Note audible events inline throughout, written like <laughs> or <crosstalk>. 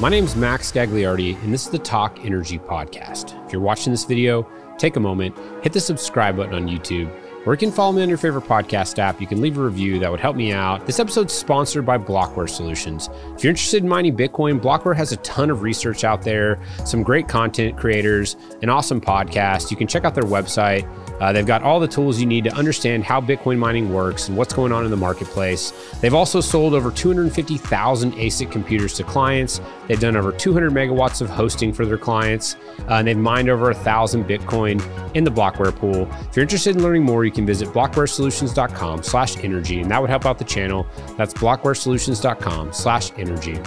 My name is Max Gagliardi, and this is the Talk Energy Podcast. If you're watching this video, take a moment, hit the subscribe button on YouTube or you can follow me on your favorite podcast app. You can leave a review, that would help me out. This episode's sponsored by Blockware Solutions. If you're interested in mining Bitcoin, Blockware has a ton of research out there, some great content creators, an awesome podcast. You can check out their website. Uh, they've got all the tools you need to understand how Bitcoin mining works and what's going on in the marketplace. They've also sold over 250,000 ASIC computers to clients. They've done over 200 megawatts of hosting for their clients, uh, and they've mined over a thousand Bitcoin in the Blockware pool. If you're interested in learning more, you can visit blockwaresolutions.com slash energy, and that would help out the channel. That's blockwaresolutions.com slash energy.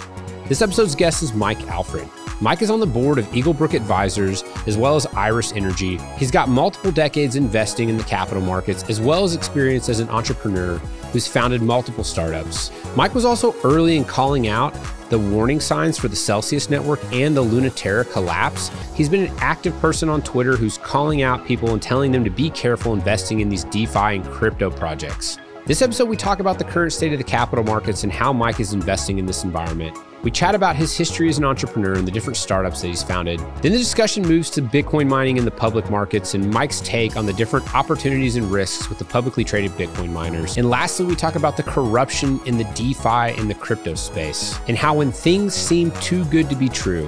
This episode's guest is Mike Alfred. Mike is on the board of Eaglebrook Advisors as well as Iris Energy. He's got multiple decades investing in the capital markets as well as experience as an entrepreneur who's founded multiple startups. Mike was also early in calling out the warning signs for the Celsius network and the Luna Terra collapse. He's been an active person on Twitter who's calling out people and telling them to be careful investing in these DeFi and crypto projects. This episode, we talk about the current state of the capital markets and how Mike is investing in this environment. We chat about his history as an entrepreneur and the different startups that he's founded. Then the discussion moves to Bitcoin mining in the public markets and Mike's take on the different opportunities and risks with the publicly traded Bitcoin miners. And lastly, we talk about the corruption in the DeFi and the crypto space and how when things seem too good to be true,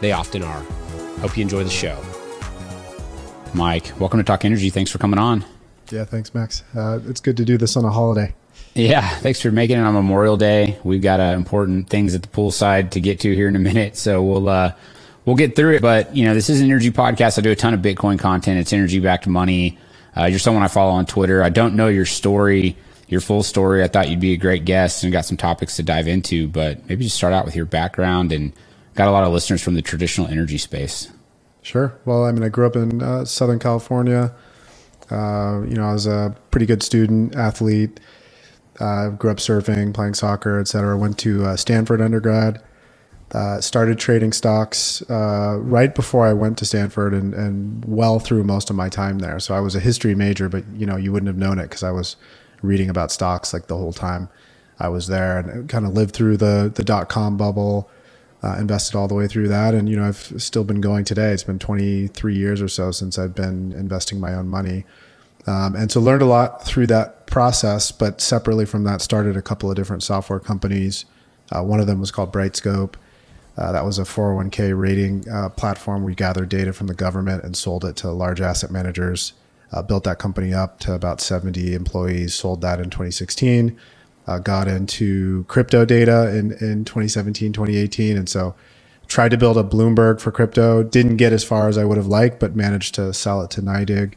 they often are. Hope you enjoy the show. Mike, welcome to Talk Energy. Thanks for coming on. Yeah, thanks, Max. Uh, it's good to do this on a holiday. Yeah, thanks for making it on Memorial Day. We've got uh, important things at the poolside to get to here in a minute, so we'll uh, we'll get through it. But you know, this is an energy podcast. I do a ton of Bitcoin content. It's energy backed money. Uh, you're someone I follow on Twitter. I don't know your story, your full story. I thought you'd be a great guest and got some topics to dive into. But maybe just start out with your background and got a lot of listeners from the traditional energy space. Sure. Well, I mean, I grew up in uh, Southern California. Uh, you know, I was a pretty good student, athlete. Uh, grew up surfing, playing soccer, etc. Went to uh, Stanford undergrad. Uh, started trading stocks uh, right before I went to Stanford, and, and well through most of my time there. So I was a history major, but you know, you wouldn't have known it because I was reading about stocks like the whole time I was there, and kind of lived through the the dot com bubble. Uh, invested all the way through that. And, you know, I've still been going today. It's been 23 years or so since I've been investing my own money. Um, and so learned a lot through that process, but separately from that, started a couple of different software companies. Uh, one of them was called Brightscope. Uh, that was a 401k rating uh, platform. We gathered data from the government and sold it to large asset managers. Uh, built that company up to about 70 employees, sold that in 2016. Uh, got into crypto data in, in 2017, 2018. And so tried to build a Bloomberg for crypto. Didn't get as far as I would have liked, but managed to sell it to NYDIG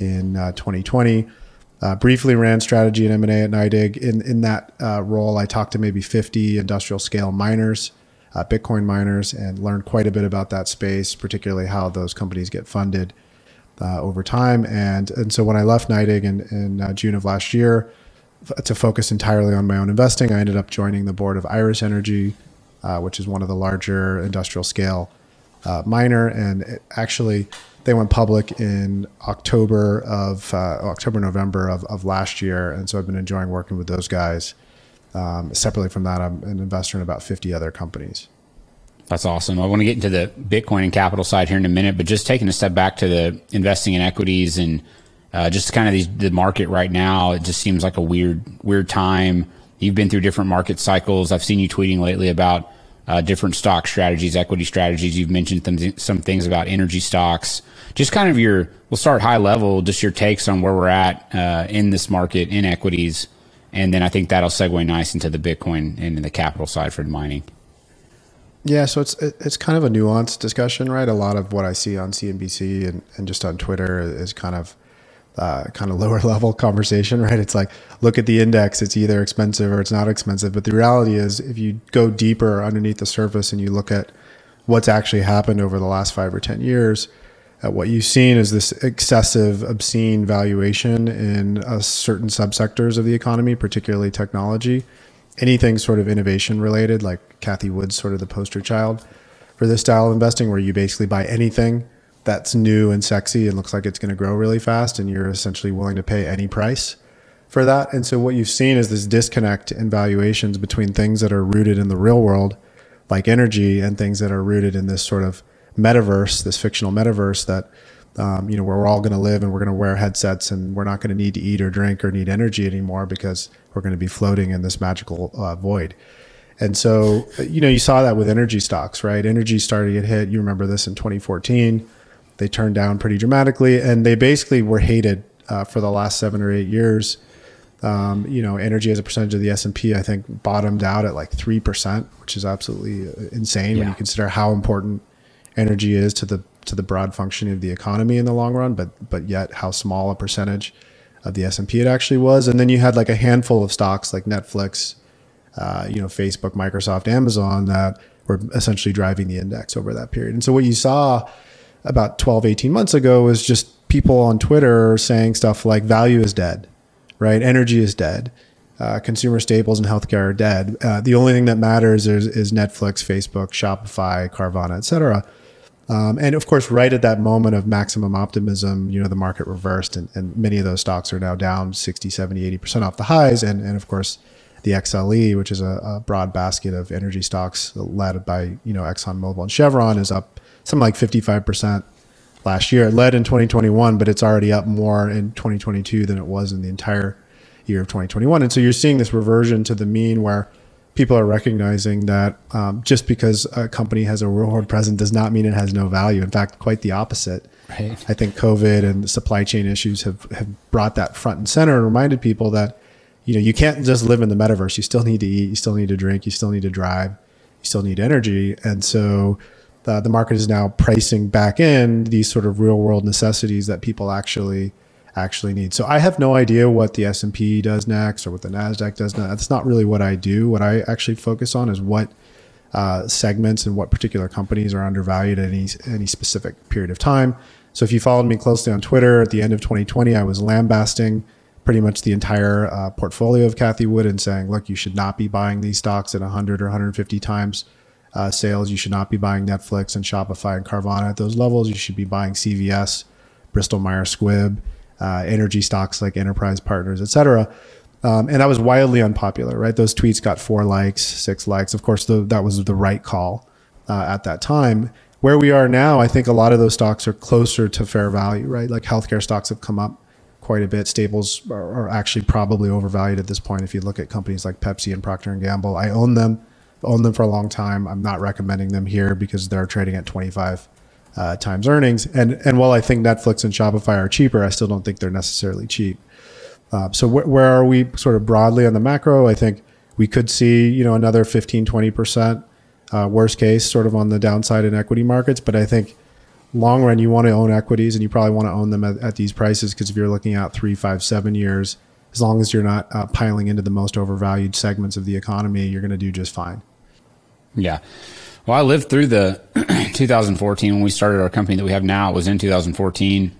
in uh, 2020. Uh, briefly ran strategy and M&A at NYDIG. In, in that uh, role, I talked to maybe 50 industrial scale miners, uh, Bitcoin miners, and learned quite a bit about that space, particularly how those companies get funded uh, over time. And, and so when I left NYDIG in, in uh, June of last year to focus entirely on my own investing, I ended up joining the board of Iris Energy, which is one of the larger industrial scale miner. And actually, they went public in October of uh, October November of, of last year, and so I've been enjoying working with those guys. Um, separately from that, I'm an investor in about 50 other companies. That's awesome. I want to get into the Bitcoin and capital side here in a minute, but just taking a step back to the investing in equities and uh, just kind of these, the market right now, it just seems like a weird, weird time. You've been through different market cycles. I've seen you tweeting lately about uh, different stock strategies, equity strategies. You've mentioned some, some things about energy stocks. Just kind of your, we'll start high level, just your takes on where we're at uh, in this market in equities. And then I think that'll segue nice into the Bitcoin and the capital side for mining. Yeah, so it's it's kind of a nuanced discussion, right? A lot of what I see on CNBC and, and just on Twitter is kind of uh, kind of lower <laughs> level conversation, right? It's like, look at the index, it's either expensive or it's not expensive. But the reality is, if you go deeper underneath the surface and you look at what's actually happened over the last five or 10 years, uh, what you've seen is this excessive, obscene valuation in uh, certain subsectors of the economy, particularly technology. Anything sort of innovation related, like Cathie Wood's sort of the poster child for this style of investing, where you basically buy anything that's new and sexy and looks like it's going to grow really fast, and you're essentially willing to pay any price for that. And so what you've seen is this disconnect in valuations between things that are rooted in the real world like energy and things that are rooted in this sort of metaverse, this fictional metaverse that um, you know where we're all going to live and we're going to wear headsets and we're not going to need to eat or drink or need energy anymore because we're going to be floating in this magical uh, void. And so, you know, you saw that with energy stocks, right? Energy started to get hit. You remember this in 2014. They turned down pretty dramatically, and they basically were hated uh, for the last seven or eight years. Um, you know, energy as a percentage of the S and P, I think, bottomed out at like three percent, which is absolutely uh, insane yeah. when you consider how important energy is to the to the broad functioning of the economy in the long run. But but yet, how small a percentage of the S and P it actually was. And then you had like a handful of stocks like Netflix, uh, you know, Facebook, Microsoft, Amazon that were essentially driving the index over that period. And so what you saw about 12, 18 months ago was just people on Twitter saying stuff like value is dead, right? Energy is dead. Uh, consumer staples and healthcare are dead. Uh, the only thing that matters is, is Netflix, Facebook, Shopify, Carvana, et cetera. Um, and of course, right at that moment of maximum optimism, you know, the market reversed and, and many of those stocks are now down 60, 70, 80% off the highs. And, and of course, the XLE, which is a, a, broad basket of energy stocks led by you know ExxonMobil and Chevron, is up something like 55% last year. It led in 2021, but it's already up more in 2022 than it was in the entire year of 2021. And so you're seeing this reversion to the mean where people are recognizing that um, just because a company has a real world presence does not mean it has no value. In fact, quite the opposite. Right. I think COVID and the supply chain issues have, have brought that front and center and reminded people that you know, you can't just live in the metaverse. You still need to eat, you still need to drink, you still need to drive, you still need energy. And so uh, the market is now pricing back in these sort of real world necessities that people actually actually need. So I have no idea what the S&P does next or what the Nasdaq does next. That's not really what I do. What I actually focus on is what uh, segments and what particular companies are undervalued at any any specific period of time. So if you followed me closely on Twitter at the end of 2020, I was lambasting pretty much the entire uh, portfolio of Cathie Wood and saying, look, you should not be buying these stocks at 100 or 150 times uh, sales. You should not be buying Netflix and Shopify and Carvana at those levels. You should be buying CVS, Bristol Myers Squibb, uh, energy stocks like Enterprise Partners, et cetera. Um, and that was wildly unpopular, right? Those tweets got four likes, six likes. Of course, the, that was the right call uh, at that time. Where we are now, I think a lot of those stocks are closer to fair value, right? Like healthcare stocks have come up quite a bit. Staples are, are, actually probably overvalued at this point. If you look at companies like Pepsi and Procter and Gamble, I own them, own them for a long time. I'm not recommending them here because they're trading at 25 uh, times earnings. And and while I think Netflix and Shopify are cheaper, I still don't think they're necessarily cheap. Uh, so wh- where are we sort of broadly on the macro? I think we could see you know another 15 20 percent uh, worst case sort of on the downside in equity markets, but I think long run, you want to own equities and you probably want to own them at, at these prices because if you're looking out three, five, seven years, as long as you're not uh, piling into the most overvalued segments of the economy, you're going to do just fine. Yeah. Well, I lived through the <clears throat> 2014 when we started our company that we have now. It was in 2014.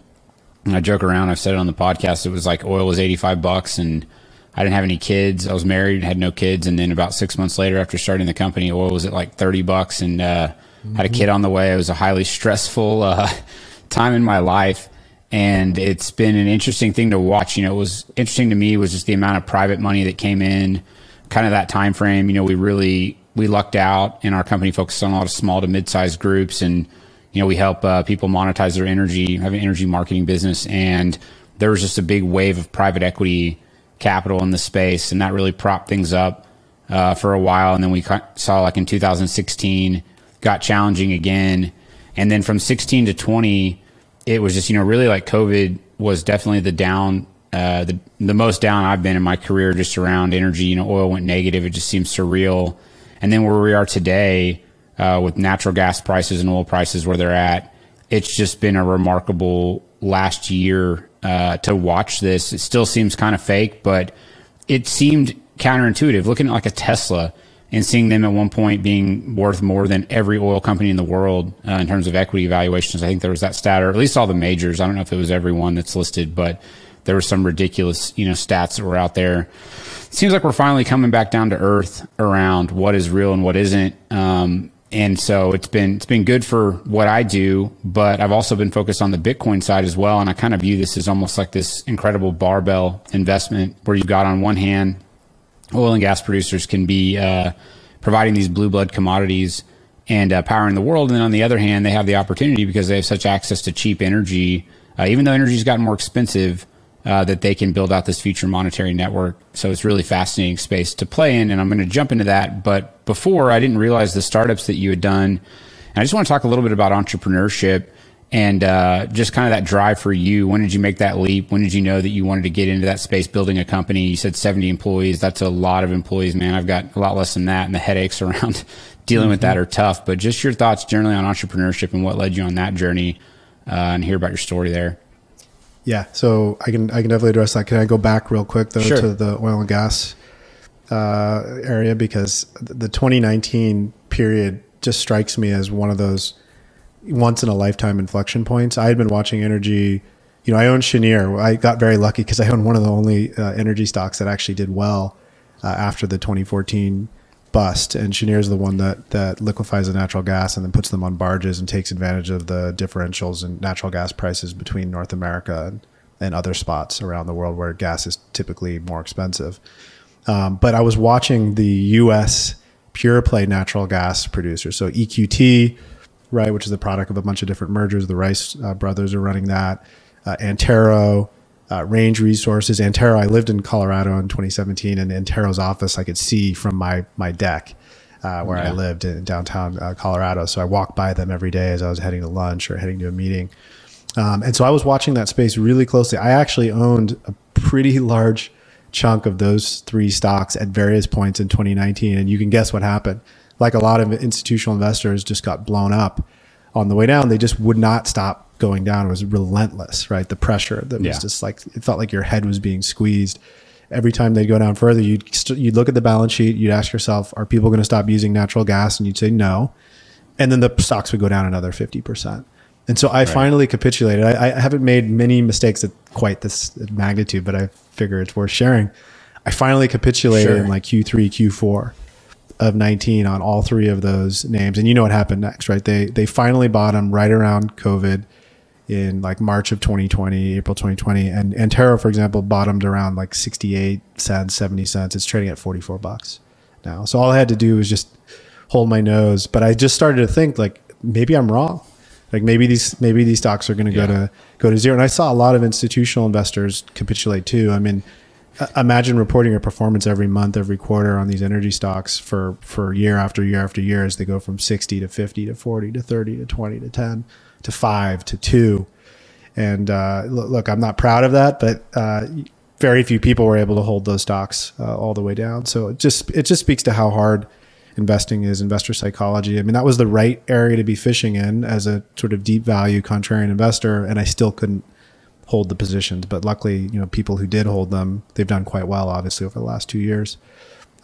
And I joke around. I've said it on the podcast. It was like oil was 85 bucks and I didn't have any kids. I was married, had no kids. And then about six months later, after starting the company, oil was at like 30 bucks. And, uh, Mm-hmm. Had a kid on the way. It was a highly stressful uh, <laughs> time in my life, and it's been an interesting thing to watch. You know, it was interesting to me was just the amount of private money that came in, kind of that time frame. You know, we really we lucked out, and our company focused on a lot of small to mid sized groups, and you know, we help uh, people monetize their energy, have an energy marketing business, and there was just a big wave of private equity capital in the space, and that really propped things up uh, for a while. And then we saw like in 2016 got challenging again. And then from 16 to 20, it was just, you know, really like COVID was definitely the down, uh, the, the most down I've been in my career just around energy. You know, oil went negative. It just seems surreal. And then where we are today, uh, with natural gas prices and oil prices where they're at, it's just been a remarkable last year, uh, to watch this. It still seems kind of fake, but it seemed counterintuitive. Looking at like a Tesla, and seeing them at one point being worth more than every oil company in the world uh, in terms of equity valuations. I think there was that stat, or at least all the majors. I don't know if it was everyone that's listed, but there were some ridiculous, you know, stats that were out there. It seems like we're finally coming back down to earth around what is real and what isn't. Um, and so it's been it's been good for what I do, but I've also been focused on the Bitcoin side as well. And I kind of view this as almost like this incredible barbell investment where you've got on one hand oil and gas producers can be uh, providing these blue blood commodities and uh, powering the world. And on the other hand, they have the opportunity because they have such access to cheap energy, uh, even though energy's gotten more expensive, uh, that they can build out this future monetary network. So it's really fascinating space to play in. And I'm going to jump into that. But before, I didn't realize the startups that you had done. And I just want to talk a little bit about entrepreneurship and uh, just kind of that drive for you. When did you make that leap? When did you know that you wanted to get into that space, building a company? You said 70 employees. That's a lot of employees, man. I've got a lot less than that, and the headaches <laughs> around dealing mm-hmm. with that mm-hmm. are tough. But just your thoughts generally on entrepreneurship and what led you on that journey, uh, and hear about your story there. Yeah, so I can I can definitely address that. Can I go back real quick though sure. to the oil and gas uh, area because the 2019 period just strikes me as one of those once in a lifetime inflection points. I had been watching energy. You know, I own Cheniere. I got very lucky because I own one of the only uh, energy stocks that actually did well uh, after the 2014 bust. And Cheniere is the one that that liquefies the natural gas and then puts them on barges and takes advantage of the differentials in natural gas prices between North America and, and other spots around the world where gas is typically more expensive. Um, but I was watching the U.S. pure play natural gas producers, so EQT right, which is the product of a bunch of different mergers. The Rice uh, brothers are running that. Uh, Antero, uh, Range Resources, Antero. I lived in Colorado in 2017, and Antero's office I could see from my my deck. Uh, where yeah. I lived in downtown uh, Colorado. So I walked by them every day as I was heading to lunch or heading to a meeting. Um, and so I was watching that space really closely. I actually owned a pretty <laughs> large chunk of those three stocks at various points in 2019. And you can guess what happened like a lot of institutional investors, just got blown up on the way down. They just would not stop going down. Was relentless, right? The pressure that yeah. was just like it felt like your head was being squeezed. Every time they'd go down further, you'd st- you'd look at the balance sheet. You'd ask yourself, "Are people going to stop using natural gas?" And you'd say no, and then the stocks would go down another fifty percent. And so I right. finally capitulated. I, I, haven't made many mistakes at quite this magnitude, but I figure it's worth sharing. I finally capitulated sure. in like Q3, Q4 of 19 on all three of those names. And you know what happened next, right? They they finally bought them right around COVID in like March of 2020, April 2020. And Antero, for example, bottomed around like 68 cents, 70 cents. It's trading at 44 bucks now. So all I had to do was just hold my nose. But I just started to think like maybe I'm wrong. Like maybe these maybe these stocks are going to yeah. go to go to zero. And I saw a lot of institutional investors capitulate too. I mean, imagine reporting your performance every month, every quarter on these energy stocks for for year after year after year as they go from 60 to 50 to 40 to 30 to 20 to 10 to 5 to 2. And uh, look, I'm not proud of that, but uh, very few people were able to hold those stocks uh, all the way down. So it just it just speaks to how hard investing is, investor psychology. I mean, that was the right area to be fishing in as a sort of deep value contrarian investor, and I still couldn't hold the positions. But luckily, you know, people who did hold them, they've done quite well, obviously, over the last two years.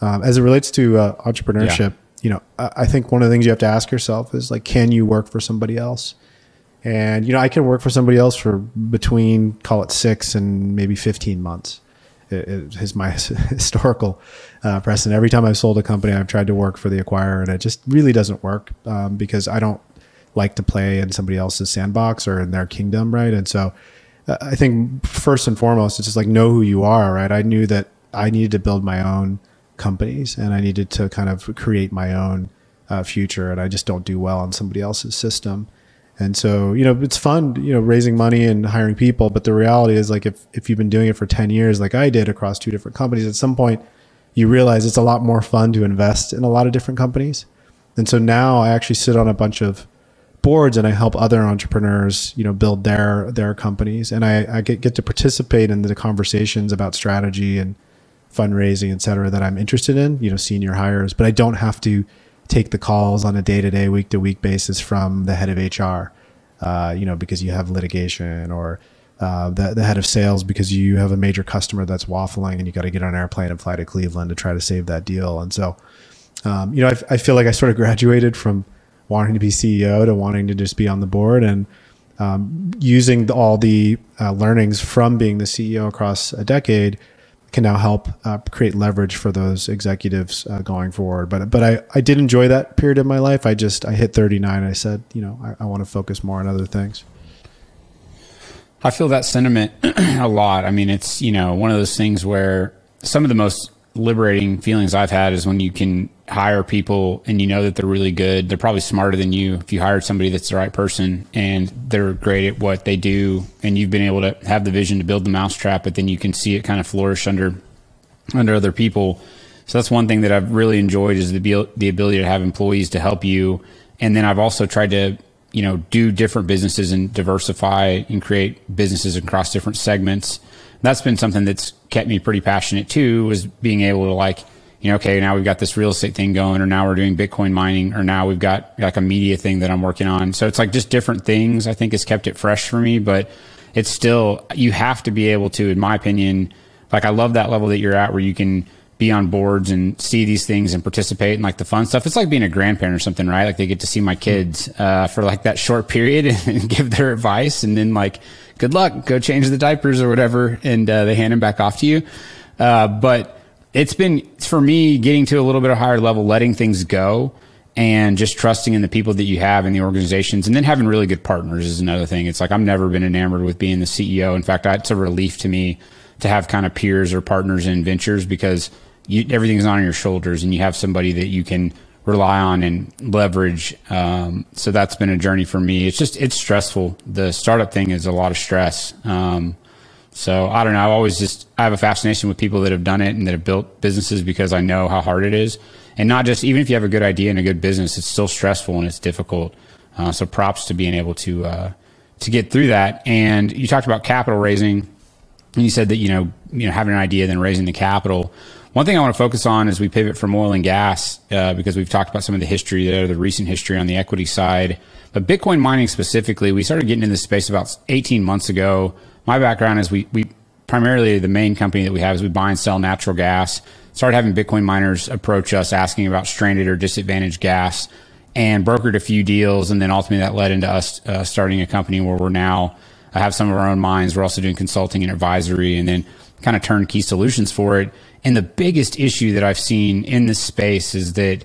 Um, as it relates to uh, entrepreneurship, yeah. you know, I, I think one of the things you have to ask yourself is like, can you work for somebody else? And you know, I can work for somebody else for between call it six and maybe fifteen months. It, it is my <laughs> historical uh, precedent. Every time I've sold a company, I've tried to work for the acquirer, and it just really doesn't work um, because I don't like to play in somebody else's sandbox or in their kingdom, right? And so I think first and foremost, it's just like know who you are, right? I knew that I needed to build my own companies and I needed to kind of create my own uh, future, and I just don't do well on somebody else's system. And so, you know, it's fun, you know, raising money and hiring people, but the reality is like if if you've been doing it for 10 years like I did across two different companies, at some point you realize it's a lot more fun to invest in a lot of different companies. And so now I actually sit on a bunch of boards and I help other entrepreneurs, you know, build their their companies, and I, I get get to participate in the conversations about strategy and fundraising, et cetera, that I'm interested in. You know, senior hires, but I don't have to take the calls on a day to day, week to week basis from the head of HR. Uh, you know, because you have litigation or uh, the, the head of sales because you have a major customer that's waffling and you got to get on an airplane and fly to Cleveland to try to save that deal. And so, um, you know, I, I, feel like I sort of graduated from wanting to be CEO to wanting to just be on the board and um, using the, all the uh, learnings from being the CEO across a decade can now help uh, create leverage for those executives uh, going forward. But but I, I did enjoy that period of my life. I just I hit 39. I said you know I, I want to focus more on other things. I feel that sentiment <clears throat> a lot. I mean, it's you know one of those things where some of the most liberating feelings I've had is when you can hire people and you know that they're really good, they're probably smarter than you. If you hired somebody that's the right person and they're great at what they do, and you've been able to have the vision to build the mousetrap, but then you can see it kind of flourish under under other people. So that's one thing that I've really enjoyed is the the ability to have employees to help you. And then I've also tried to you know do different businesses and diversify and create businesses across different segments. That's been something that's kept me pretty passionate too. Was being able to like you know, okay, now we've got this real estate thing going, or now we're doing Bitcoin mining, or now we've got like a media thing that I'm working on. So it's like just different things. I think has kept it fresh for me, but it's still you have to be able to, in my opinion, like I love that level that you're at where you can be on boards and see these things and participate in like the fun stuff. It's like being a grandparent or something, right? Like they get to see my kids uh, for like that short period <laughs> and give their advice, and then like, good luck, go change the diapers or whatever, and uh, they hand them back off to you. Uh, but it's been for me getting to a little bit of higher level, letting things go. And just trusting in the people that you have in the organizations, and then having really good partners is another thing. It's like I've never been enamored with being the CEO. In fact, it's a relief to me to have kind of peers or partners in ventures because you, everything's on your shoulders and you have somebody that you can rely on and leverage. Um, so that's been a journey for me. It's just, it's stressful. The startup thing is a lot of stress. Um, so I don't know. I've always just, I have a fascination with people that have done it and that have built businesses because I know how hard it is. And not just, even if you have a good idea and a good business, it's still stressful and it's difficult. Uh, so props to being able to, uh, to get through that. And you talked about capital raising and you said that, you know, you know, having an idea, then raising the capital. One thing I want to focus on as we pivot from oil and gas, uh, because we've talked about some of the history there, the recent history on the equity side, but Bitcoin mining specifically, we started getting in this space about 18 months ago. My background is we, we primarily the main company that we have is we buy and sell natural gas. Started having Bitcoin miners approach us asking about stranded or disadvantaged gas and brokered a few deals. And then ultimately that led into us uh, starting a company where we're now I have some of our own mines. We're also doing consulting and advisory and then kind of turnkey solutions for it. And the biggest issue that I've seen in this space is that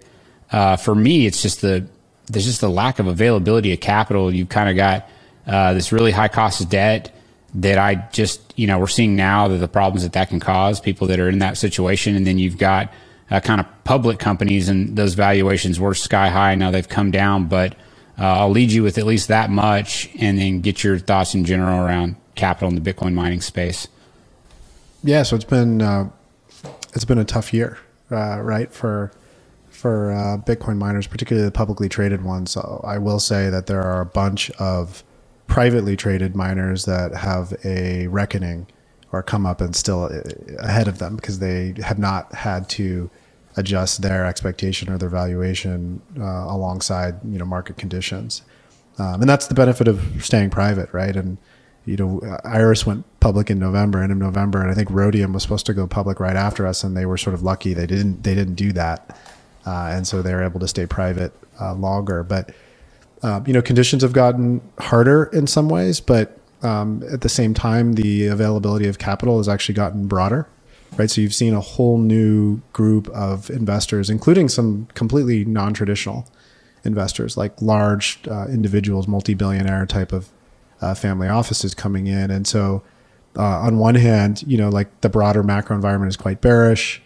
uh, for me, it's just the there's just the lack of availability of capital. You've kind of got uh, this really high cost of debt that I just you know we're seeing now that the problems that that can cause people that are in that situation, and then you've got uh, kind of public companies and those valuations were sky high. Now they've come down, but uh, I'll lead you with at least that much, and then get your thoughts in general around capital in the Bitcoin mining space. Yeah, so it's been uh, it's been a tough year, uh, right for for uh, Bitcoin miners, particularly the publicly traded ones. So I will say that there are a bunch of privately traded miners that have a reckoning or come up and still uh, ahead of them because they have not had to adjust their expectation or their valuation uh, alongside you know market conditions, um, and that's the benefit of staying private, right? And you know, Iris went public in November, end of November, and I think Rhodium was supposed to go public right after us, and they were sort of lucky they didn't they didn't do that, uh, and so they were able to stay private uh, longer. But uh, you know, conditions have gotten harder in some ways, but um, at the same time, the availability of capital has actually gotten broader right? So you've seen a whole new group of investors, including some completely non-traditional investors, like large uh, individuals, multi-billionaire type of uh, family offices coming in. And so, uh, on one hand, you know, like the broader macro environment is quite bearish.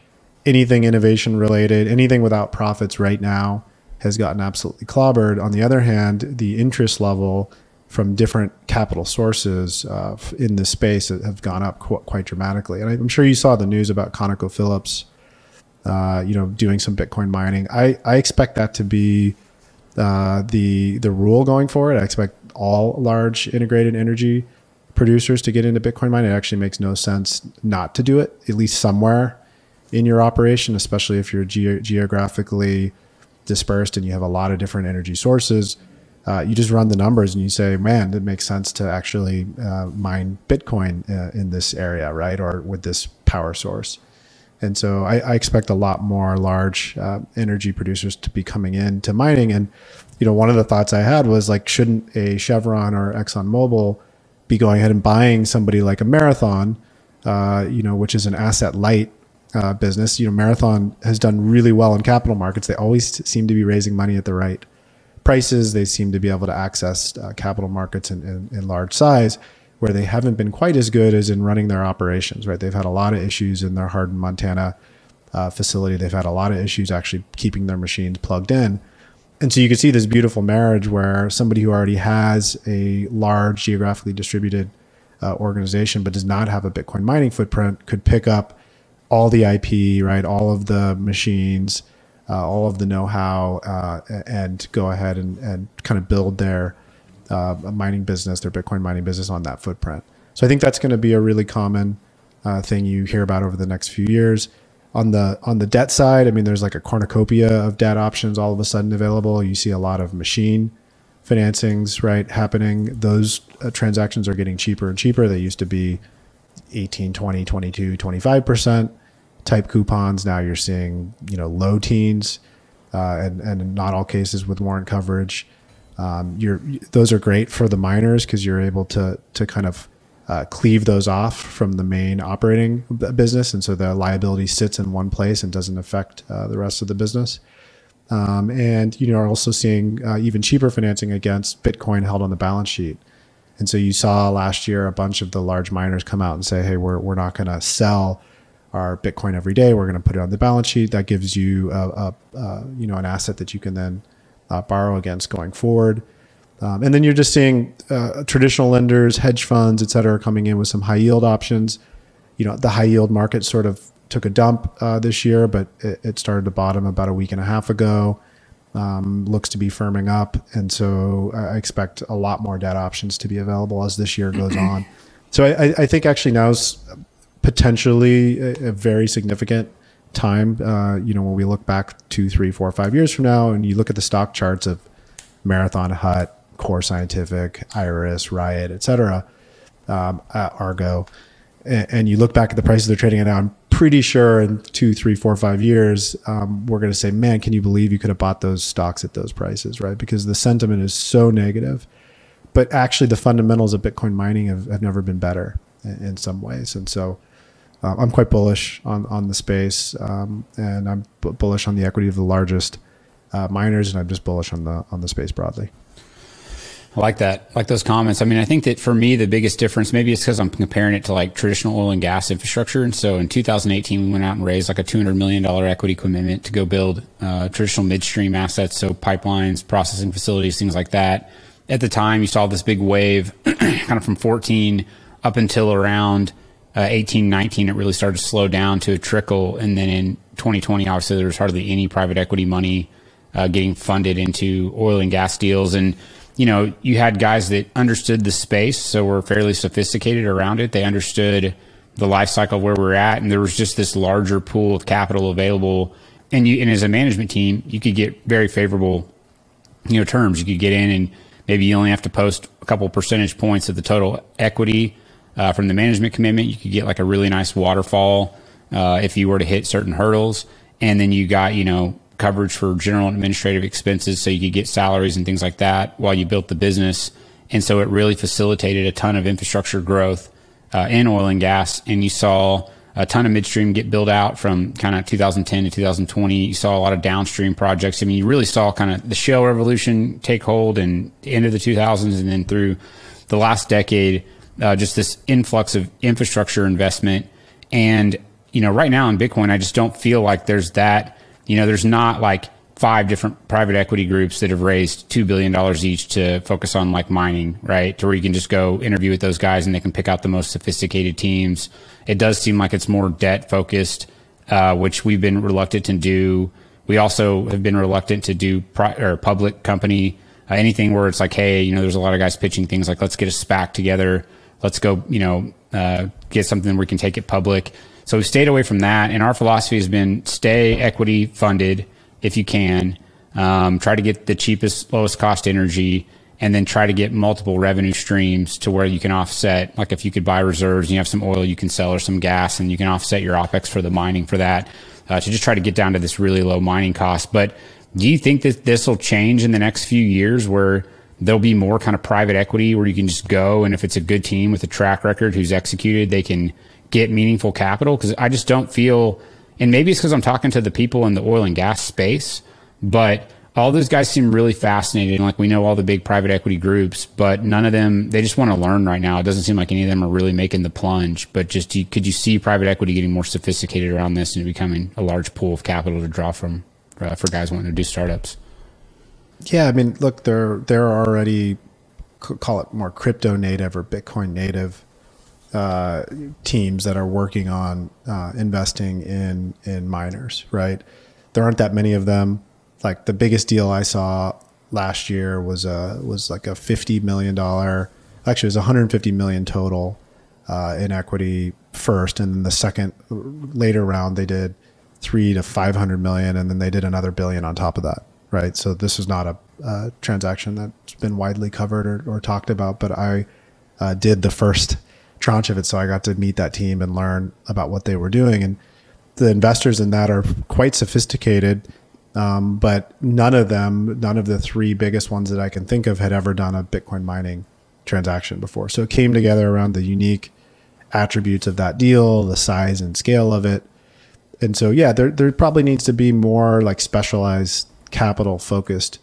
Anything innovation related, anything without profits right now has gotten absolutely clobbered. On the other hand, the interest level from different capital sources uh, in this space have gone up qu- quite dramatically. And I'm sure you saw the news about ConocoPhillips, uh, you know, doing some Bitcoin mining. I, I expect that to be uh, the the rule going forward. I expect all large integrated energy producers to get into Bitcoin mining. It actually makes no sense not to do it, at least somewhere in your operation, especially if you're ge- geographically dispersed and you have a lot of different energy sources uh, you just run the numbers and you say, man, it makes sense to actually uh, mine Bitcoin uh, in this area, right? Or with this power source. And so I, I expect a lot more large uh, energy producers to be coming in to mining. And, you know, one of the thoughts I had was like, shouldn't a Chevron or ExxonMobil be going ahead and buying somebody like a Marathon, uh, you know, which is an asset light uh, business? You know, Marathon has done really well in capital markets. They always seem to be raising money at the right prices. They seem to be able to access uh, capital markets in, in, in, large size, where they haven't been quite as good as in running their operations. Right, they've had a lot of issues in their Hardin, Montana uh, facility. They've had a lot of issues actually keeping their machines plugged in. And so you can see this beautiful marriage where somebody who already has a large geographically distributed uh, organization but does not have a Bitcoin mining footprint could pick up all the IP, right, all of the machines, uh, all of the know-how, uh, and go ahead and, and kind of build their uh, mining business, their Bitcoin mining business on that footprint. So I think that's going to be a really common uh, thing you hear about over the next few years. On the on the debt side, I mean, there's like a cornucopia of debt options all of a sudden available. You see a lot of machine financings right happening. Those uh, transactions are getting cheaper and cheaper. They used to be 18, 20, 22, 25 percent type coupons. Now you're seeing you know low teens, uh, and and not all cases with warrant coverage. Um, you're those are great for the miners because you're able to to kind of uh, cleave those off from the main operating business, and so the liability sits in one place and doesn't affect uh, the rest of the business. Um, and you know, are also seeing uh, even cheaper financing against Bitcoin held on the balance sheet. And so you saw last year a bunch of the large miners come out and say, "Hey, we're we're not going to sell our Bitcoin every day. We're going to put it on the balance sheet. That gives you a, a, a you know an asset that you can then uh, borrow against going forward." Um, and then you're just seeing uh, traditional lenders, hedge funds, et cetera, coming in with some high yield options. You know, the high yield market sort of took a dump uh, this year, but it, it, started to bottom about a week and a half ago. Um, looks to be firming up, and so I expect a lot more debt options to be available as this year goes on. <clears throat> So I, I think actually now is potentially a, a very significant time. Uh, you know, when we look back two, three, four, five years from now, and you look at the stock charts of Marathon Hut, Core Scientific, Iris, Riot, et cetera, um, Argo, and, and, you look back at the prices they're trading at now, I'm pretty sure in two, three, four, five years, um, we're going to say, man, can you believe you could have bought those stocks at those prices, right? Because the sentiment is so negative. But actually, the fundamentals of Bitcoin mining have, have never been better in, in some ways. And so uh, I'm quite bullish on, on the space. Um, and I'm bullish on the equity of the largest uh, miners. And I'm just bullish on the, on the space broadly. I like that. I like those comments. I mean, I think that for me, the biggest difference, maybe it's because I'm comparing it to like traditional oil and gas infrastructure. And so in 2018, we went out and raised like a $200 million equity commitment to go build uh, traditional midstream assets. So pipelines, processing facilities, things like that. At the time, you saw this big wave <clears throat> kind of from 14 up until around uh, 18, 19. It really started to slow down to a trickle. And then in 2020, obviously, there was hardly any private equity money uh, getting funded into oil and gas deals. And you know, you had guys that understood the space, so were fairly sophisticated around it. They understood the life cycle where we're at, and there was just this larger pool of capital available. And you, and as a management team, you could get very favorable, you know, terms. You could get in, and maybe you only have to post a couple percentage points of the total equity uh, from the management commitment. You could get like a really nice waterfall uh, if you were to hit certain hurdles, and then you got you know coverage for general and administrative expenses so you could get salaries and things like that while you built the business. And so it really facilitated a ton of infrastructure growth uh, in oil and gas. And you saw a ton of midstream get built out from kind of 2010 to 2020. You saw a lot of downstream projects. I mean, you really saw kind of the shale revolution take hold and end of the 2000s and then through the last decade, uh, just this influx of infrastructure investment. And, you know, right now in Bitcoin, I just don't feel like there's that you know, there's not like five different private equity groups that have raised $2 billion each to focus on like mining, right? To where you can just go interview with those guys and they can pick out the most sophisticated teams. It does seem like it's more debt focused, uh, which we've been reluctant to do. We also have been reluctant to do pri- or public company, uh, anything where it's like, hey, you know, there's a lot of guys pitching things like, let's get a SPAC together. Let's go, you know, uh, get something where we can take it public. So we've stayed away from that. And our philosophy has been stay equity funded if you can. Um, try to get the cheapest, lowest cost energy, and then try to get multiple revenue streams to where you can offset. Like if you could buy reserves, and you have some oil you can sell or some gas, and you can offset your opex for the mining for that. Uh, to just try to get down to this really low mining cost. But do you think that this will change in the next few years where there'll be more kind of private equity where you can just go and if it's a good team with a track record who's executed, they can get meaningful capital because I just don't feel, and maybe it's because I'm talking to the people in the oil and gas space, but all those guys seem really fascinated. Like we know all the big private equity groups, but none of them, they just want to learn right now. It doesn't seem like any of them are really making the plunge, but just you, could you see private equity getting more sophisticated around this and becoming a large pool of capital to draw from uh, for guys wanting to do startups? Yeah. I mean, look, there, there are already call it more crypto native or Bitcoin native uh, teams that are working on uh, investing in, in miners, right? There aren't that many of them like the biggest deal I saw last year was a was like a fifty million dollar. Actually, it was one hundred fifty million total uh, in equity first, and then the second later round they did three to five hundred million, and then they did another billion on top of that. Right. So this is not a, a transaction that's been widely covered or, or talked about, but I uh, did the first tranche of it, so I got to meet that team and learn about what they were doing, and the investors in that are quite sophisticated um, but none of them, none of the three biggest ones that I can think of, had ever done a Bitcoin mining transaction before. So it came together around the unique attributes of that deal, the size and scale of it. And so, yeah, there, there probably needs to be more like specialized capital focused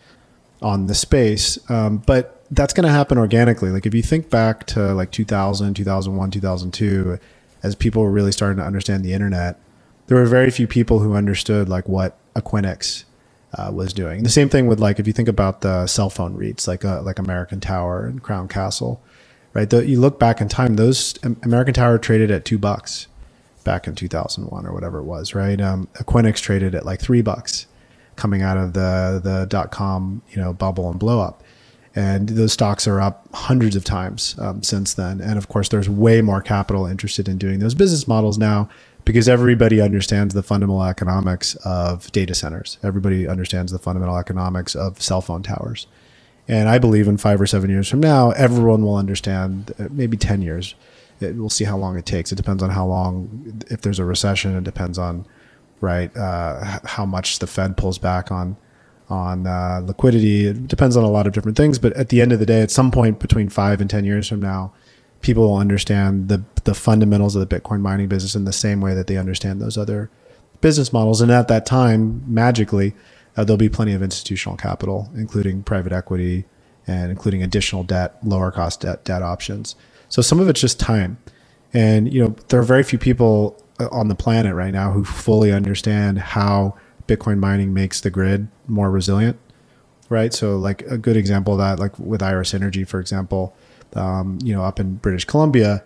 on the space. Um, but that's going to happen organically. Like if you think back to like 2000, 2001, 2002, as people were really starting to understand the internet, there were very few people who understood like what Equinix uh, was doing. The same thing with like if you think about the cell phone REITs like uh, like American Tower and Crown Castle, right? The, you look back in time, those American Tower traded at two bucks back in 2001 or whatever it was, right? Um, Equinix traded at like three bucks coming out of the the dot com you know bubble and blow up. And those stocks are up hundreds of times um, since then. And of course, there's way more capital interested in doing those business models now because everybody understands the fundamental economics of data centers. Everybody understands the fundamental economics of cell phone towers. And I believe in five or seven years from now, everyone will understand, uh, maybe 10 years. It, we'll see how long it takes. It depends on how long, if there's a recession, it depends on, right, uh, how much the Fed pulls back on on uh, liquidity. It depends on a lot of different things. But at the end of the day, at some point between five and 10 years from now, people will understand the the fundamentals of the Bitcoin mining business in the same way that they understand those other business models. And at that time, magically, uh, there'll be plenty of institutional capital, including private equity and including additional debt, lower cost debt, debt options. So some of it's just time. And you know, there are very few people uh, on the planet right now who fully understand how Bitcoin mining makes the grid more resilient. Right. So like a good example of that, like with Iris Energy, for example, um, you know, up in British Columbia,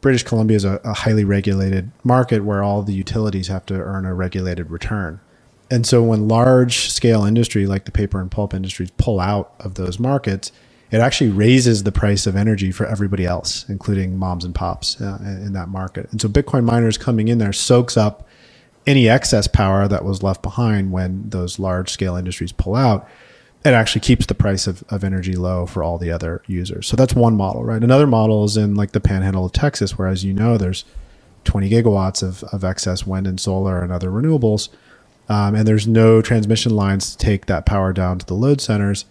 British Columbia is a, a, highly regulated market where all the utilities have to earn a regulated return. And so when large scale industry like the paper and pulp industries pull out of those markets, it actually raises the price of energy for everybody else, including moms and pops uh, in that market. And so Bitcoin miners coming in there soaks up any excess power that was left behind when those large scale industries pull out it actually keeps the price of, of energy low for all the other users. So that's one model, right? Another model is in like the panhandle of Texas, where as you know, there's 20 gigawatts of, of excess wind and solar and other renewables. Um, and there's no transmission lines to take that power down to the load centers.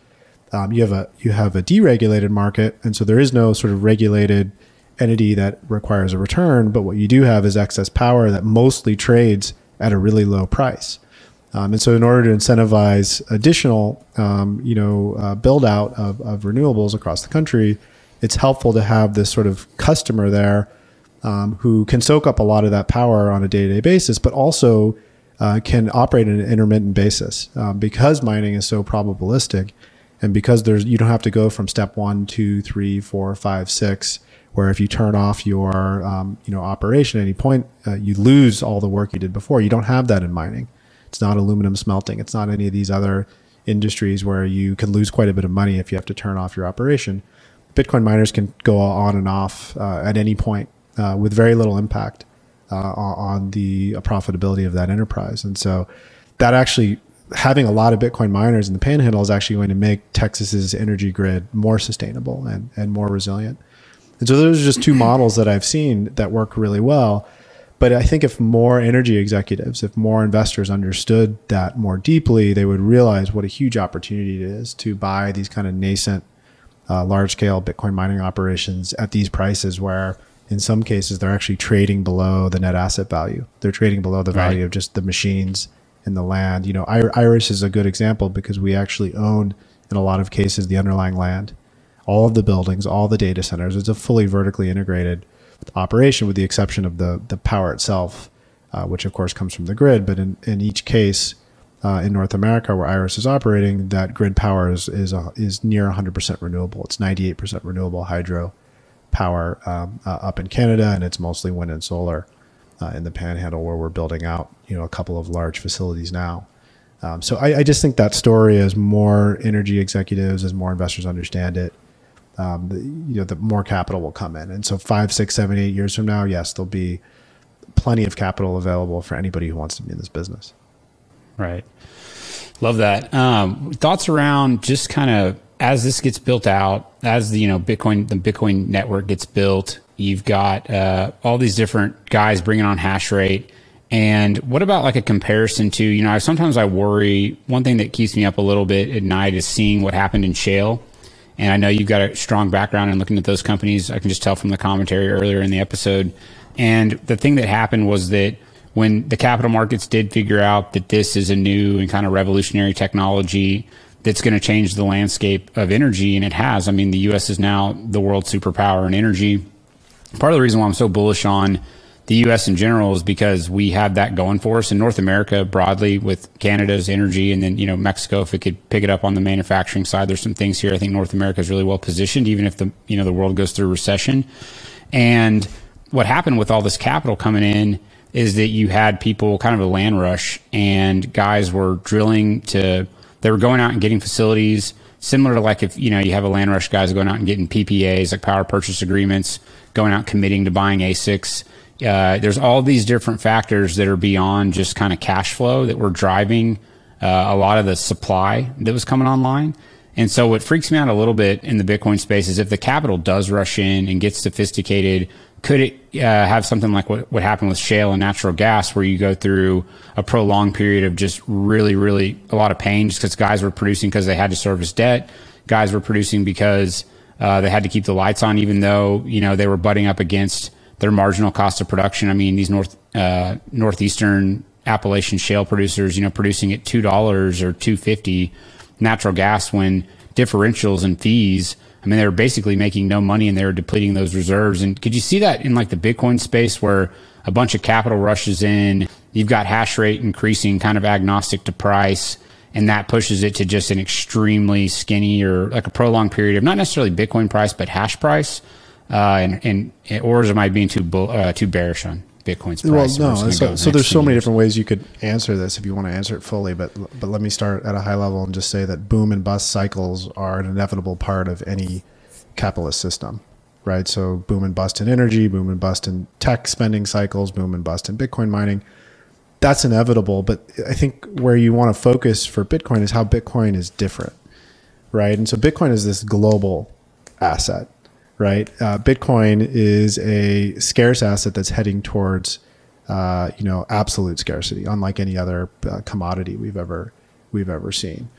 Um, you have a you have a deregulated market, and so there is no sort of regulated entity that requires a return. But what you do have is excess power that mostly trades at a really low price. Um, and so, in order to incentivize additional, um, you know, uh, build out of, of, renewables across the country, it's helpful to have this sort of customer there um, who can soak up a lot of that power on a day to day basis, but also uh, can operate on an intermittent basis um, because mining is so probabilistic, and because there's you don't have to go from step one, two, three, four, five, six. Where if you turn off your um, you know operation at any point, uh, you lose all the work you did before. You don't have that in mining. It's not aluminum smelting. It's not any of these other industries where you can lose quite a bit of money if you have to turn off your operation. Bitcoin miners can go on and off uh, at any point uh, with very little impact uh, on the profitability of that enterprise. And so that actually having a lot of Bitcoin miners in the panhandle is actually going to make Texas's energy grid more sustainable and, and more resilient. And so those are just two models that I've seen that work really well. But I think if more energy executives, if more investors understood that more deeply, they would realize what a huge opportunity it is to buy these kind of nascent, uh, large scale Bitcoin mining operations at these prices where in some cases they're actually trading below the net asset value. They're trading below the value right. of just the machines and the land. You know, Iris is a good example because we actually own, in a lot of cases, the underlying land, all of the buildings, all the data centers. It's a fully vertically integrated operation, with the exception of the the power itself, uh, which of course comes from the grid. But in in each case, uh, in North America, where Iris is operating, that grid power is is, a, is near 100% renewable. It's 98% renewable hydro power um, uh, up in Canada, and it's mostly wind and solar uh, in the Panhandle, where we're building out you know a couple of large facilities now. Um, so I, I, just think that story, as more energy executives, as more investors understand it, um, the, you know, the more capital will come in. And so five, six, seven, eight years from now, yes, there'll be plenty of capital available for anybody who wants to be in this business. Right. Love that. Um, thoughts around just kind of as this gets built out, as the you know Bitcoin the Bitcoin network gets built, you've got uh, all these different guys bringing on hash rate. And what about like a comparison to you know I, sometimes I worry. One thing that keeps me up a little bit at night is seeing what happened in shale. And I know you've got a strong background in looking at those companies. I can just tell from the commentary earlier in the episode. And the thing that happened was that when the capital markets did figure out that this is a new and kind of revolutionary technology that's going to change the landscape of energy, and it has. I mean, the U.S. is now the world superpower in energy. Part of the reason why I'm so bullish on the U.S. in general is because we have that going for us in North America broadly with Canada's energy, and then you know Mexico. If it could pick it up on the manufacturing side, there's some things here. I think North America is really well positioned, even if the you know the world goes through recession. And what happened with all this capital coming in is that you had people kind of a land rush and guys were drilling to they were going out and getting facilities similar to like if you know you have a land rush guys going out and getting PPAs like power purchase agreements going out committing to buying ASICs uh, there's all these different factors that are beyond just kind of cash flow that were driving uh, a lot of the supply that was coming online. And so what freaks me out a little bit in the Bitcoin space is if the capital does rush in and gets sophisticated could it uh, have something like what, what happened with shale and natural gas, where you go through a prolonged period of just really, really a lot of pain just because guys were producing because they had to service debt, guys were producing because uh, they had to keep the lights on, even though you know they were butting up against their marginal cost of production. I mean, these north uh, northeastern Appalachian shale producers, you know, producing at two dollars or two fifty natural gas when differentials and fees I mean, they were basically making no money and they were depleting those reserves. And could you see that in like the Bitcoin space where a bunch of capital rushes in? You've got hash rate increasing, kind of agnostic to price, and that pushes it to just an extremely skinny or like a prolonged period of not necessarily Bitcoin price, but hash price. Uh, and, and or am I being too bull, uh, too bearish on? Bitcoin's price. Well, no. So, so there's so many years. different ways you could answer this if you want to answer it fully. But but let me start at a high level and just say that boom and bust cycles are an inevitable part of any capitalist system, right? So boom and bust in energy, boom and bust in tech spending cycles, boom and bust in Bitcoin mining. That's inevitable. But I think where you want to focus for Bitcoin is how Bitcoin is different, right? And so Bitcoin is this global asset right? Uh, Bitcoin is a scarce asset that's heading towards, uh, you know, absolute scarcity, unlike any other uh, commodity we've ever we've ever seen,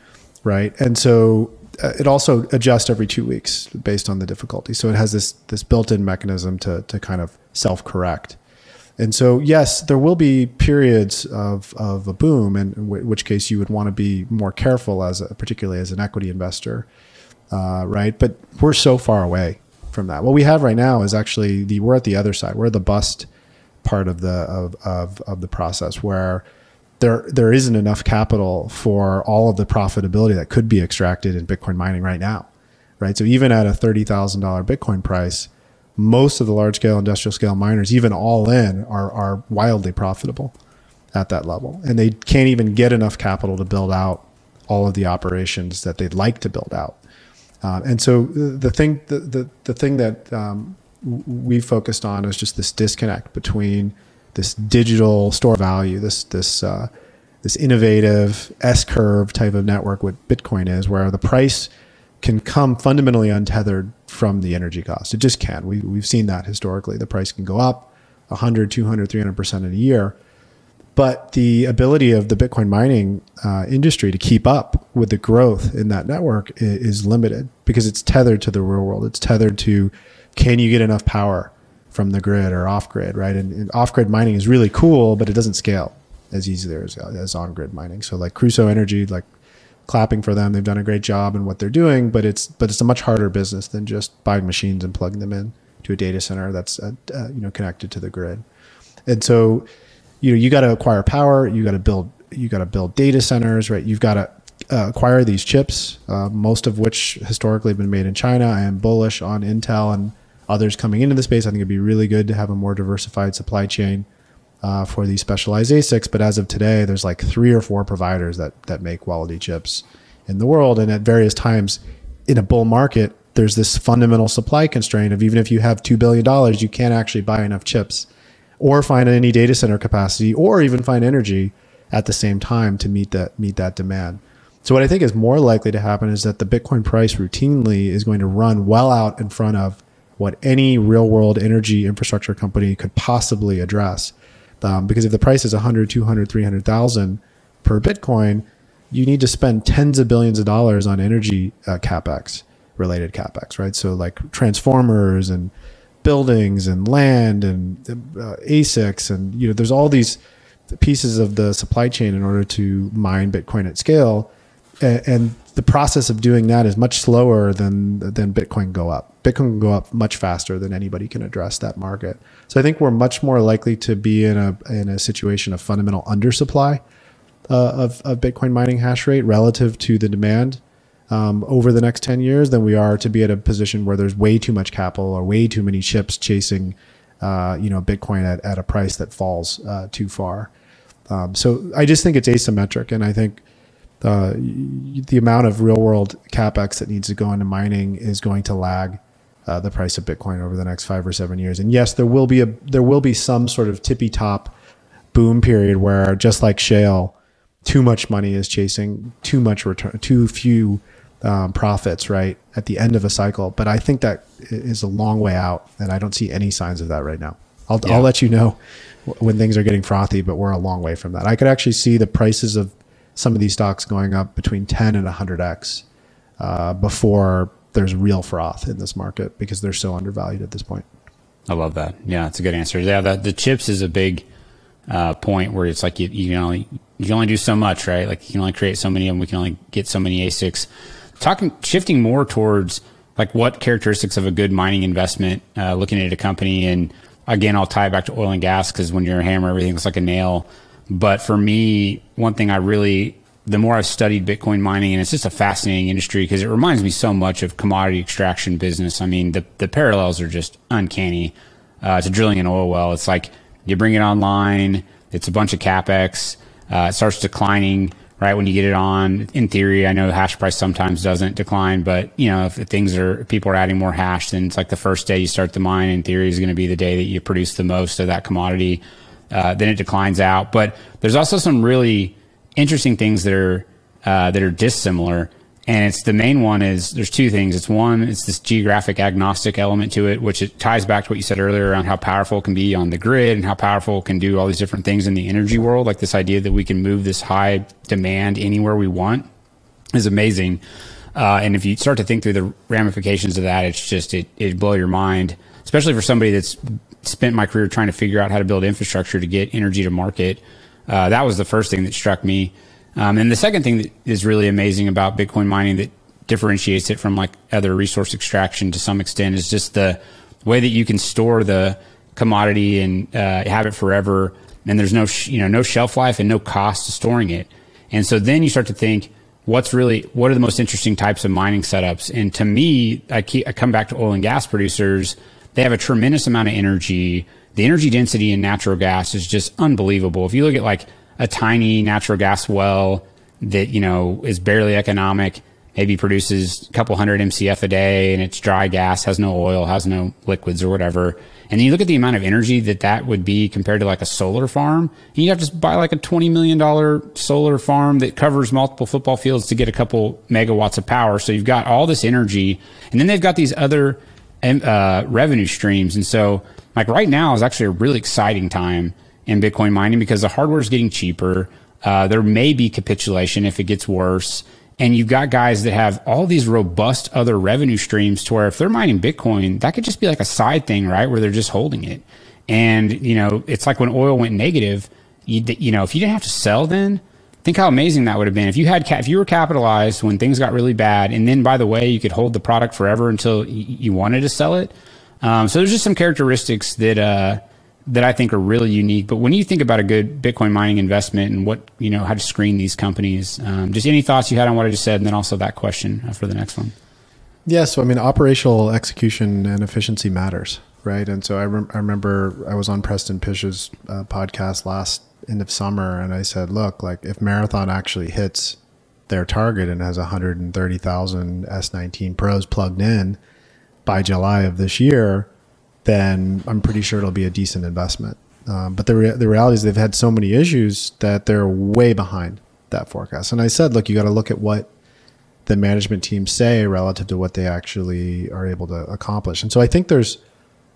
right? And so uh, it also adjusts every two weeks based on the difficulty. So it has this this built-in mechanism to to kind of self-correct. And so, yes, there will be periods of, of a boom, in which case you would want to be more careful as, a, particularly as an equity investor, uh, right? But we're so far away from that. What we have right now is actually the we're at the other side. We're the bust part of the of of, of the process where there there isn't enough capital for all of the profitability that could be extracted in Bitcoin mining right now. Right. So even at a thirty thousand dollar Bitcoin price, most of the large scale industrial scale miners, even all in, are are wildly profitable at that level. And they can't even get enough capital to build out all of the operations that they'd like to build out. Uh, and so the thing, the, the, the thing that um, we focused on is just this disconnect between this digital store value, this this uh, this innovative S curve type of network, what Bitcoin is, where the price can come fundamentally untethered from the energy cost. It just can. We, we've seen that historically. The price can go up 100, 200, 300% in a year but the ability of the Bitcoin mining uh, industry to keep up with the growth in that network is, is, limited because it's tethered to the real world. It's tethered to can you get enough power from the grid or off grid, right? And, and off grid mining is really cool, but it doesn't scale. as easily as, as on grid mining. So like Crusoe Energy, like clapping for them. They've done a great job in what they're doing, but it's but it's a much harder business than just buying machines and plugging them in to a data center that's uh, uh, you know connected to the grid. And so, you know, you got to acquire power. You got to build. You got to build data centers, right? You've got to uh, acquire these chips, uh, most of which historically have been made in China. I am bullish on Intel and others coming into the space. I think it'd be really good to have a more diversified supply chain uh, for these specialized ASICs. But as of today, there's like three or four providers that that make quality chips in the world, and at various times in a bull market, there's this fundamental supply constraint of even if you have two billion dollars, you can't actually buy enough chips, or find any data center capacity, or even find energy at the same time to meet that meet that demand. So what I think is more likely to happen is that the Bitcoin price routinely is going to run well out in front of what any real world energy infrastructure company could possibly address. Um, because if the price is 100, 200, 300,000 per Bitcoin, you need to spend tens of billions of dollars on energy uh, capex related capex, right? So like transformers and buildings and land and uh, ASICs and you know there's all these pieces of the supply chain in order to mine Bitcoin at scale, and, and the process of doing that is much slower than than Bitcoin go up. Bitcoin can go up much faster than anybody can address that market. So I think we're much more likely to be in a in a situation of fundamental undersupply uh, of of Bitcoin mining hash rate relative to the demand um, over the next ten years than we are to be at a position where there's way too much capital or way too many chips chasing, uh, you know, Bitcoin at, at a price that falls uh, too far. Um, so I just think it's asymmetric, and I think uh, the amount of real world capex that needs to go into mining is going to lag uh, the price of Bitcoin over the next five or seven years. And yes, there will be a there will be some sort of tippy top boom period where just like shale, too much money is chasing too much return, too few um, profits right at the end of a cycle. But I think that is a long way out, and I don't see any signs of that right now. I'll, yeah. I'll let you know when things are getting frothy, but we're a long way from that. I could actually see the prices of some of these stocks going up between 10 and 100x uh, before there's real froth in this market because they're so undervalued at this point. I love that. Yeah, it's a good answer. Yeah, the, the chips is a big uh, point where it's like you, you, can only you can only do so much, right? Like you can only create so many of them. We can only get so many ASICs. Talking shifting more towards like what characteristics of a good mining investment. Uh, looking at a company, and again, I'll tie back to oil and gas because when you're a hammer, everything looks like a nail. But for me, one thing I really the more I've studied Bitcoin mining, and it's just a fascinating industry because it reminds me so much of commodity extraction business. I mean, the, the parallels are just uncanny uh, to drilling an oil well. It's like you bring it online, it's a bunch of capex, uh, it starts declining right when you get it on. In theory, I know hash price sometimes doesn't decline, but you know if things are people are adding more hash, then it's like the first day you start the mine. In theory, is going to be the day that you produce the most of that commodity. Uh, then it declines out. But there's also some really interesting things that are uh, that are dissimilar. And it's the main one is there's two things. It's one, it's this geographic agnostic element to it, which it ties back to what you said earlier around how powerful it can be on the grid and how powerful it can do all these different things in the energy world. Like this idea that we can move this high demand anywhere we want is amazing. Uh, and if you start to think through the ramifications of that, it's just it it blow your mind, especially for somebody that's spent my career trying to figure out how to build infrastructure to get energy to market. Uh, that was the first thing that struck me. Um, and the second thing that is really amazing about Bitcoin mining that differentiates it from like other resource extraction to some extent is just the way that you can store the commodity and uh, have it forever. And there's no, you know, no shelf life and no cost to storing it. And so then you start to think, what's really, what are the most interesting types of mining setups? And to me, I, keep, I come back to oil and gas producers. They have a tremendous amount of energy the energy density in natural gas is just unbelievable. If you look at like a tiny natural gas well that, you know, is barely economic, maybe produces a couple hundred MCF a day and it's dry gas, has no oil, has no liquids or whatever. And you look at the amount of energy that that would be compared to like a solar farm. And you have to buy like a $20 million solar farm that covers multiple football fields to get a couple megawatts of power. So you've got all this energy and then they've got these other uh, revenue streams. And so like right now is actually a really exciting time in Bitcoin mining because the hardware is getting cheaper. Uh, there may be capitulation if it gets worse. And you've got guys that have all these robust other revenue streams to where if they're mining Bitcoin, that could just be like a side thing, right? Where they're just holding it. And, you know, it's like when oil went negative, you, you know, if you didn't have to sell then, think how amazing that would have been if you had if you were capitalized when things got really bad, and then by the way, you could hold the product forever until you wanted to sell it. Um, so there's just some characteristics that uh, that I think are really unique. But when you think about a good Bitcoin mining investment and what you know how to screen these companies, um, just any thoughts you had on what I just said, and then also that question uh, for the next one. Yeah, so I mean, operational execution and efficiency matters, right? And so I, rem- I remember I was on Preston Pysh's uh, podcast last end of summer, and I said, look, like if Marathon actually hits their target and has 130,000 S19 Pros plugged in by July of this year, then I'm pretty sure it'll be a decent investment. Um, but the re- the reality is they've had so many issues that they're way behind that forecast. And I said, look, you got to look at what the management teams say relative to what they actually are able to accomplish. And so I think there's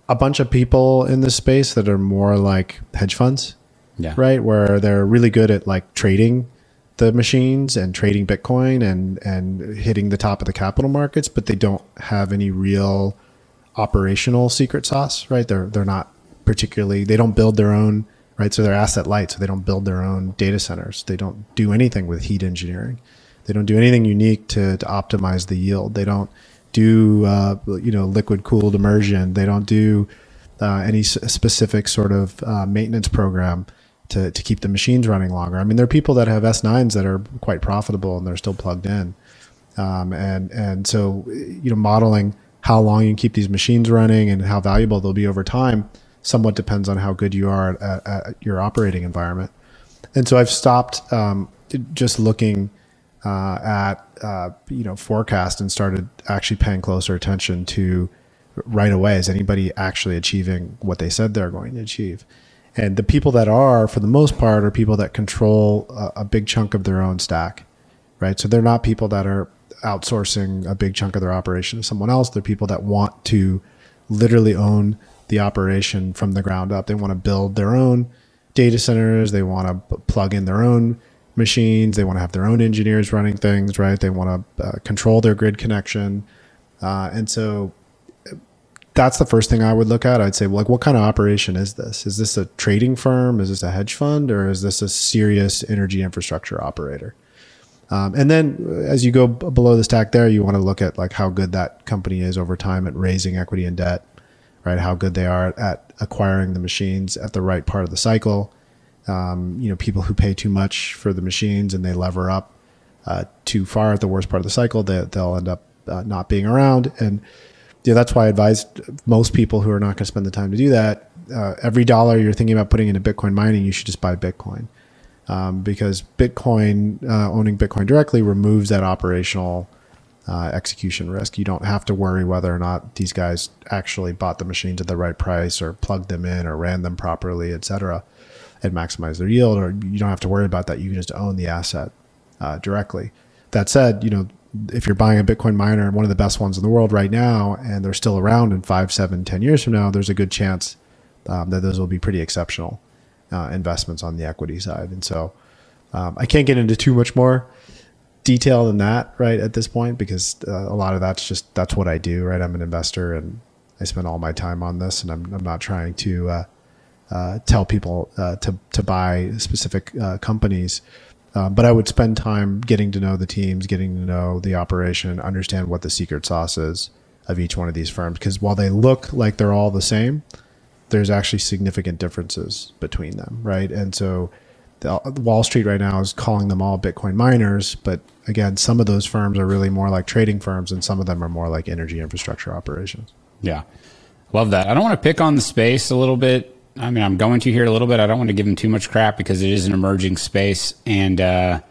a bunch of people in this space that are more like hedge funds, yeah. right? Where they're really good at like trading the machines and trading Bitcoin and and hitting the top of the capital markets, but they don't have any real operational secret sauce, right? They're they're not particularly they don't build their own right, so they're asset light, so they don't build their own data centers. They don't do anything with heat engineering. They don't do anything unique to, to optimize the yield. They don't do uh, you know liquid cooled immersion. They don't do uh, any specific sort of uh, maintenance program to, to keep the machines running longer. I mean, there are people that have S9s that are quite profitable and they're still plugged in. Um, and and so you know modeling how long you keep these machines running and how valuable they'll be over time somewhat depends on how good you are at, at your operating environment. And so I've stopped um, just looking uh, at uh, you know forecast and started actually paying closer attention to right away is anybody actually achieving what they said they're going to achieve and the people that are for the most part are people that control a, a big chunk of their own stack right so they're not people that are outsourcing a big chunk of their operation to someone else they're people that want to literally own the operation from the ground up they want to build their own data centers they want to plug in their own machines. They want to have their own engineers running things, right? They want to uh, control their grid connection. Uh, and so that's the first thing I would look at. I'd say, well, like, what kind of operation is this? Is this a trading firm? Is this a hedge fund? Or is this a serious energy infrastructure operator? Um, and then as you go b- below the stack there, you want to look at like how good that company is over time at raising equity and debt, right? How good they are at acquiring the machines at the right part of the cycle um, you know, people who pay too much for the machines and they lever up uh, too far at the worst part of the cycle, they, they'll end up uh, not being around. And yeah, that's why I advise most people who are not going to spend the time to do that. Uh, every dollar you're thinking about putting into Bitcoin mining, you should just buy Bitcoin. Um, because Bitcoin, uh, owning Bitcoin directly removes that operational uh, execution risk. You don't have to worry whether or not these guys actually bought the machines at the right price or plugged them in or ran them properly, et cetera and maximize their yield, or you don't have to worry about that. You can just own the asset uh, directly. That said, you know, if you're buying a Bitcoin miner, one of the best ones in the world right now, and they're still around in five, seven, ten years from now, there's a good chance um, that those will be pretty exceptional uh, investments on the equity side. And so um, I can't get into too much more detail than that right at this point because uh, a lot of that's just that's what I do. Right, I'm an investor and I spend all my time on this, and I'm, I'm not trying to uh, uh, tell people uh, to to buy specific uh, companies. Uh, but I would spend time getting to know the teams, getting to know the operation, understand what the secret sauce is of each one of these firms. Because while they look like they're all the same, there's actually significant differences between them, right? And so the, Wall Street right now is calling them all Bitcoin miners, but again, some of those firms are really more like trading firms, and some of them are more like energy infrastructure operations. Yeah, love that. I don't want to pick on the space a little bit I mean, I'm going to here a little bit. I don't want to give them too much crap because it is an emerging space, and uh,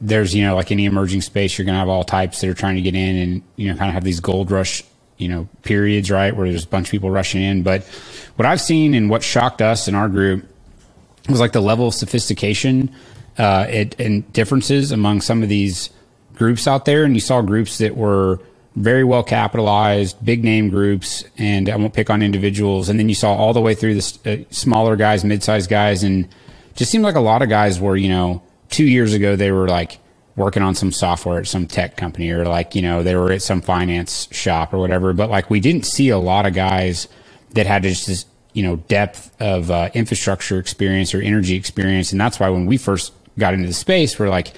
there's you know like any emerging space, you're going to have all types that are trying to get in, and you know kind of have these gold rush you know periods, right, where there's a bunch of people rushing in. But what I've seen and what shocked us in our group was like the level of sophistication uh, it, and differences among some of these groups out there, and you saw groups that were very well capitalized, big name groups, and I won't pick on individuals. And then you saw all the way through the uh, smaller guys, mid sized guys, and just seemed like a lot of guys were, you know, two years ago they were like working on some software at some tech company or like, you know, they were at some finance shop or whatever. But like we didn't see a lot of guys that had just this you know depth of uh, infrastructure experience or energy experience, and that's why when we first got into the space, we're like,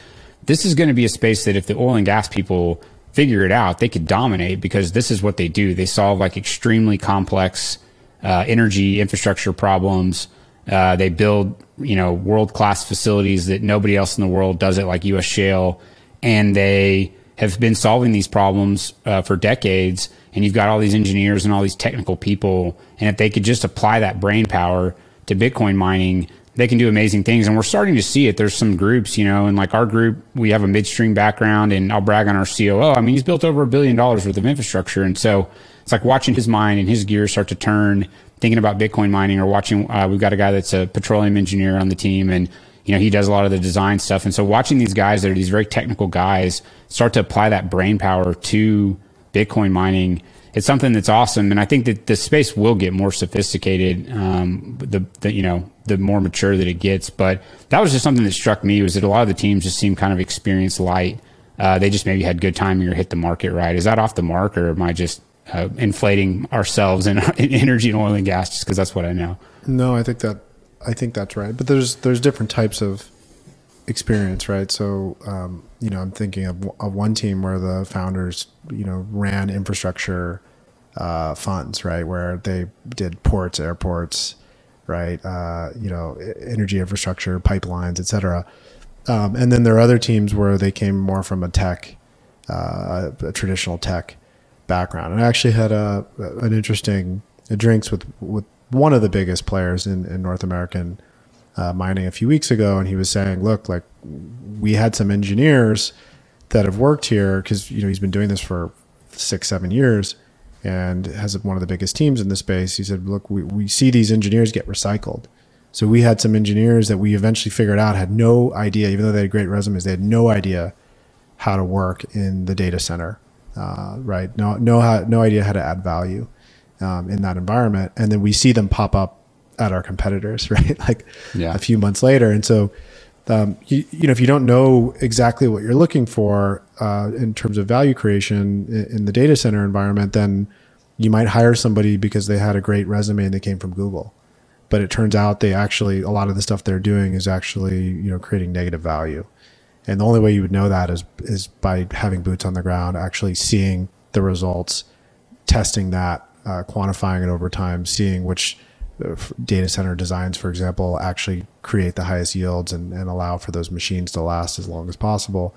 this is going to be a space that if the oil and gas people figure it out, they could dominate because this is what they do. They solve like extremely complex uh, energy infrastructure problems. Uh, they build, you know, world class facilities that nobody else in the world does it like U.S. shale, and they have been solving these problems uh, for decades. And you've got all these engineers and all these technical people, and if they could just apply that brain power to Bitcoin mining, they can do amazing things. And we're starting to see it. There's some groups, you know, and like our group, we have a midstream background, and I'll brag on our COO. I mean, he's built over a billion dollars worth of infrastructure, and so it's like watching his mind and his gears start to turn, thinking about Bitcoin mining, or watching. Uh, we've got a guy that's a petroleum engineer on the team, and you know he does a lot of the design stuff. And so watching these guys that are these very technical guys start to apply that brain power to Bitcoin mining it's something that's awesome, and I think that the space will get more sophisticated. Um, the, the you know the more mature that it gets, but that was just something that struck me was that a lot of the teams just seem kind of experience light. Uh, they just maybe had good timing or hit the market right. Is that off the mark, or am I just uh, inflating ourselves <laughs> in, in, energy and oil and gas just because that's what I know? No, I think that I think that's right. But there's there's different types of experience, right? So, um, you know, I'm thinking of, of, one team where the founders, you know, ran infrastructure uh, funds, right, where they did ports, airports, right, uh, you know, energy infrastructure, pipelines, et cetera. Um, and then there are other teams where they came more from a tech, uh, a traditional tech background. And I actually had a an interesting drinks with with one of the biggest players in, in North American uh, mining a few weeks ago, and he was saying, "Look, like we had some engineers that have worked here because you know he's been doing this for six, seven years, and has one of the biggest teams in the space." He said, "Look, we, we see these engineers get recycled." So we had some engineers that we eventually figured out had no idea, even though they had great resumes, they had no idea how to work in the data center, uh, right? No, no, no idea how to add value um, in that environment, and then we see them pop up at our competitors, <laughs> right? like yeah. a few months later. And so, um, you, you, know, if you don't know exactly what you're looking for uh, in terms of value creation in, in, the data center environment, then you might hire somebody because they had a great resume and they came from Google. But it turns out they actually, a lot of the stuff they're doing is actually, you know, creating negative value. And the only way you would know that is, is by having boots on the ground, actually seeing the results, testing that, uh, quantifying it over time, seeing which data center designs, for example, actually create the highest yields and, and allow for those machines to last as long as possible.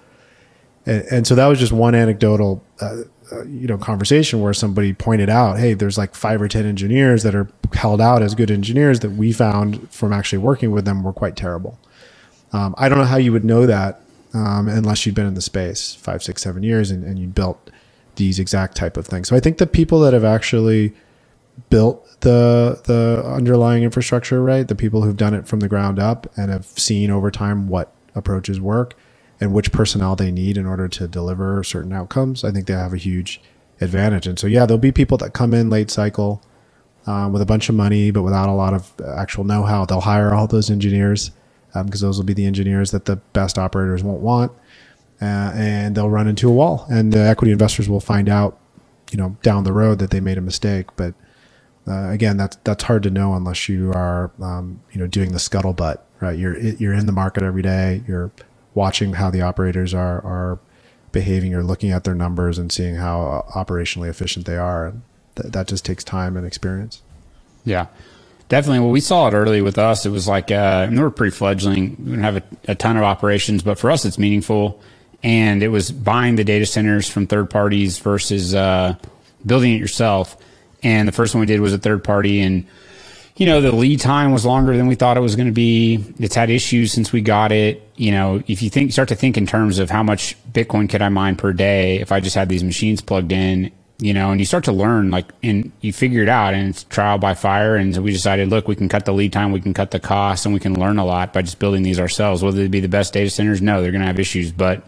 And, and so that was just one anecdotal, uh, uh, you know, conversation where somebody pointed out, hey, there's like five or ten engineers that are held out as good engineers that we found from actually working with them were quite terrible. Um, I don't know how you would know that um, unless you'd been in the space five, six, seven years and, and you built these exact type of things. So I think the people that have actually built the the underlying infrastructure right the people who've done it from the ground up and have seen over time what approaches work and which personnel they need in order to deliver certain outcomes i think they have a huge advantage. And so yeah there'll be people that come in late cycle um, with a bunch of money but without a lot of actual know-how. They'll hire all those engineers because um, those will be the engineers that the best operators won't want uh, and they'll run into a wall and the equity investors will find out you know down the road that they made a mistake but uh, again, that's that's hard to know unless you are um, you know doing the scuttlebutt, right? You're you're in the market every day. You're watching how the operators are are behaving. You're looking at their numbers and seeing how operationally efficient they are. Th- that just takes time and experience. Yeah, definitely. Well, we saw it early with us. It was like uh, we were pretty fledgling. We didn't have a, a ton of operations, but for us, it's meaningful. And it was buying the data centers from third parties versus uh, building it yourself and the first one we did was a third party and you know, the lead time was longer than we thought it was going to be. It's had issues since we got it. You know, if you think, start to think in terms of how much Bitcoin could I mine per day if I just had these machines plugged in, you know, and you start to learn, like, and you figure it out and it's trial by fire. And so we decided, look, we can cut the lead time, we can cut the cost, and we can learn a lot by just building these ourselves. Whether they be the best data centers, no, they're going to have issues. But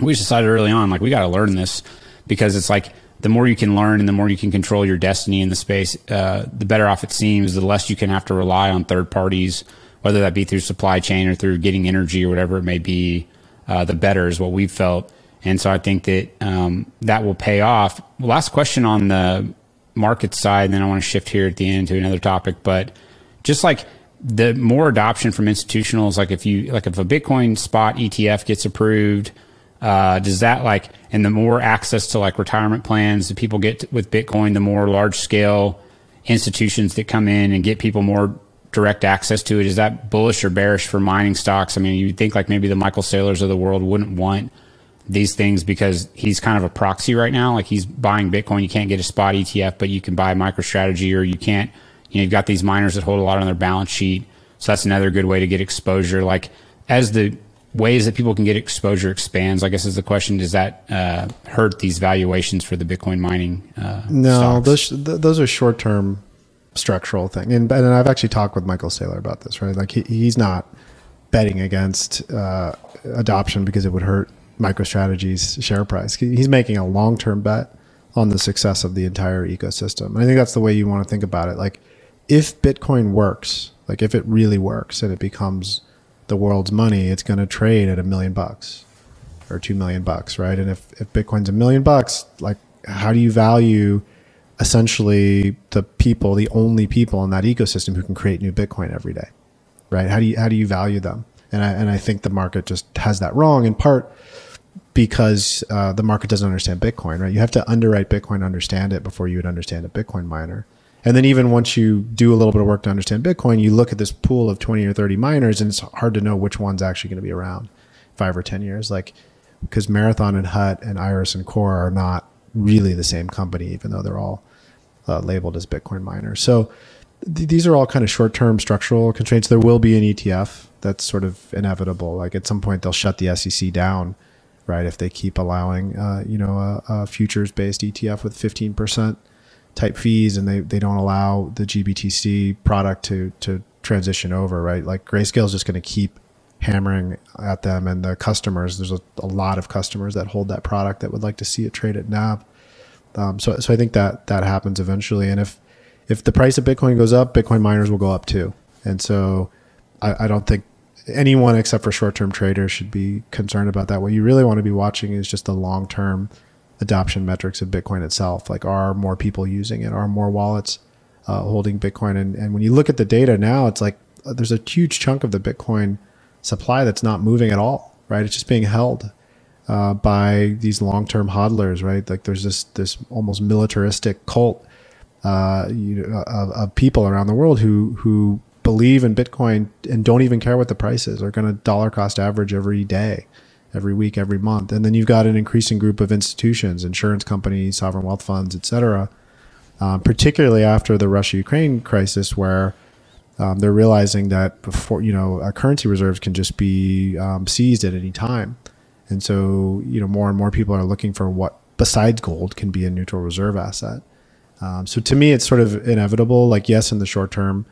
we decided early on, like, we got to learn this because it's like, the more you can learn and the more you can control your destiny in the space, uh, the better off it seems. The less you can have to rely on third parties, whether that be through supply chain or through getting energy or whatever it may be. Uh, the better is what we've felt, and so I think that um, that will pay off. Last question on the market side, and then I want to shift here at the end to another topic. But just like the more adoption from institutionals, like if you like if a Bitcoin spot ETF gets approved, uh, does that like and the more access to like retirement plans that people get with Bitcoin, the more large scale institutions that come in and get people more direct access to it. Is that bullish or bearish for mining stocks? I mean, you think like maybe the Michael Saylors of the world wouldn't want these things because he's kind of a proxy right now. Like he's buying Bitcoin. You can't get a spot ETF, but you can buy MicroStrategy or you can't, you know, you've got these miners that hold a lot on their balance sheet. So that's another good way to get exposure. Like as the ways that people can get exposure expands, I guess is the question, does that uh, hurt these valuations for the Bitcoin mining? Uh, no, stocks? those, those are short-term structural thing. And, and I've actually talked with Michael Saylor about this, right? Like he, he's not betting against uh, adoption because it would hurt MicroStrategy's share price. He's making a long term bet on the success of the entire ecosystem. And I think that's the way you want to think about it. Like, if Bitcoin works, like if it really works and it becomes the world's money, it's going to trade at a million bucks or two million bucks, right? And if, if Bitcoin's a million bucks, like, how do you value essentially the people, the only people in that ecosystem who can create new Bitcoin every day, right? How do you how do you value them? And I and I think the market just has that wrong in part because uh, the market doesn't understand Bitcoin, right? You have to underwrite Bitcoin, understand it before you would understand a Bitcoin miner. And then even once you do a little bit of work to understand Bitcoin, you look at this pool of 20 or 30 miners and it's hard to know which one's actually going to be around five or 10 years. Like, because Marathon and Hut and Iris and Core are not really the same company, even though they're all uh, labeled as Bitcoin miners. So th- these are all kind of short term structural constraints. There will be an ETF that's sort of inevitable. Like at some point, they'll shut the SEC down right? If they keep allowing, uh, you know, a, a futures based ETF with 15% type fees and they, they don't allow the GBTC product to, to transition over, right? Like Grayscale is just going to keep hammering at them and the customers, there's a, a, lot of customers that hold that product that would like to see it trade at NAV. Um, so, so I think that that happens eventually. And if, if the price of Bitcoin goes up, Bitcoin miners will go up too. And so I, I don't think anyone except for short-term traders should be concerned about that. What you really want to be watching is just the long-term adoption metrics of Bitcoin itself. Like, are more people using it? Are more wallets uh, holding Bitcoin? And, and when you look at the data now, it's like uh, there's a huge chunk of the Bitcoin supply that's not moving at all. Right? It's just being held uh, by these long-term hodlers. Right? Like, there's this this almost militaristic cult uh, you know, of, of people around the world who who believe in Bitcoin and don't even care what the price is, are going to dollar cost average every day, every week, every month. And then you've got an increasing group of institutions, insurance companies, sovereign wealth funds, et cetera, um, particularly after the Russia Ukraine crisis, where um, they're realizing that before, you know, currency reserves can just be um, seized at any time. And so, you know, more and more people are looking for what besides gold can be a neutral reserve asset. Um, so to me, it's sort of inevitable. Like, yes, in the short term,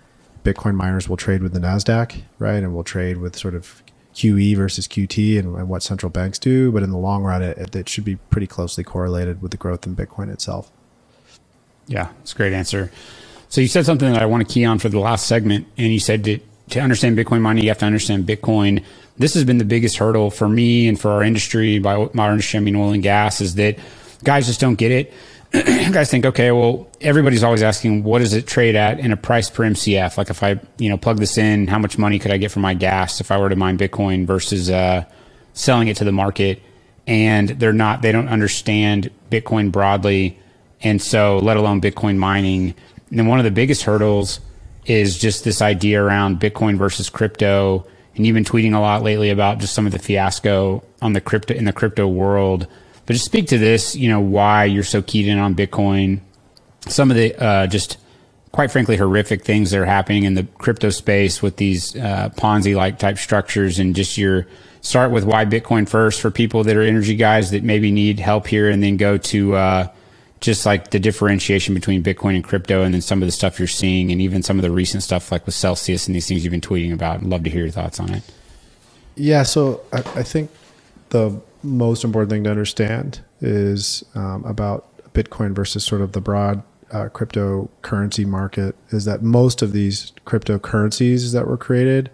Bitcoin miners will trade with the Nasdaq, right, and will trade with sort of QE versus QT and, and what central banks do. But in the long run, it, it should be pretty closely correlated with the growth in Bitcoin itself. Yeah, it's a great answer. So you said something that I want to key on for the last segment, and you said that to understand Bitcoin mining, you have to understand Bitcoin. This has been the biggest hurdle for me and for our industry. By our industry, I mean oil and gas. Is that guys just don't get it <clears throat> guys think, okay, well, everybody's always asking, what does it trade at in a price per MCF? Like if I, you know, plug this in, how much money could I get for my gas if I were to mine Bitcoin versus uh, selling it to the market? And they're not, they don't understand Bitcoin broadly. And so, let alone Bitcoin mining. And then one of the biggest hurdles is just this idea around Bitcoin versus crypto. And you've been tweeting a lot lately about just some of the fiasco on the crypto in the crypto world but just speak to this, you know, why you're so keyed in on Bitcoin, some of the uh, just quite frankly horrific things that are happening in the crypto space with these uh, Ponzi like type structures, and just your start with why Bitcoin first for people that are energy guys that maybe need help here, and then go to uh, just like the differentiation between Bitcoin and crypto, and then some of the stuff you're seeing, and even some of the recent stuff like with Celsius and these things you've been tweeting about. I'd love to hear your thoughts on it. Yeah, so I, I think the most important thing to understand is um, about Bitcoin versus sort of the broad uh, cryptocurrency market is that most of these cryptocurrencies that were created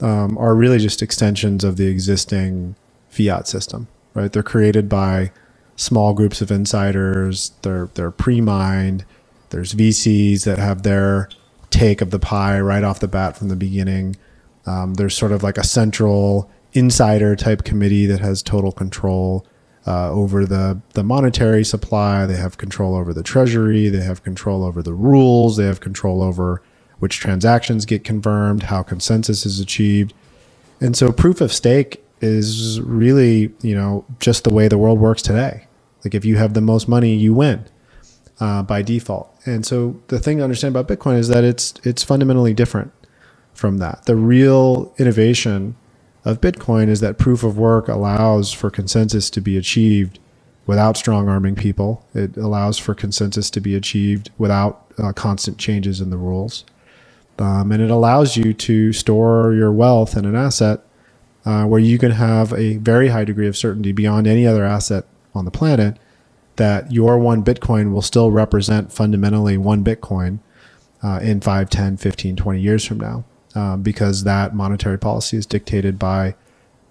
um, are really just extensions of the existing fiat system, right? They're created by small groups of insiders. They're they're pre-mined. There's VCs that have their take of the pie right off the bat from the beginning. Um, there's sort of like a central insider type committee that has total control uh, over the the monetary supply. They have control over the treasury. They have control over the rules. They have control over which transactions get confirmed, how consensus is achieved. And so proof of stake is really, you know, just the way the world works today. Like if you have the most money, you win uh, by default. And so the thing to understand about Bitcoin is that it's it's fundamentally different from that. The real innovation of Bitcoin is that proof of work allows for consensus to be achieved without strong arming people. It allows for consensus to be achieved without uh, constant changes in the rules. Um, and it allows you to store your wealth in an asset uh, where you can have a very high degree of certainty beyond any other asset on the planet that your one Bitcoin will still represent fundamentally one Bitcoin uh, in 5, 10, 15, 20 years from now um, because that monetary policy is dictated by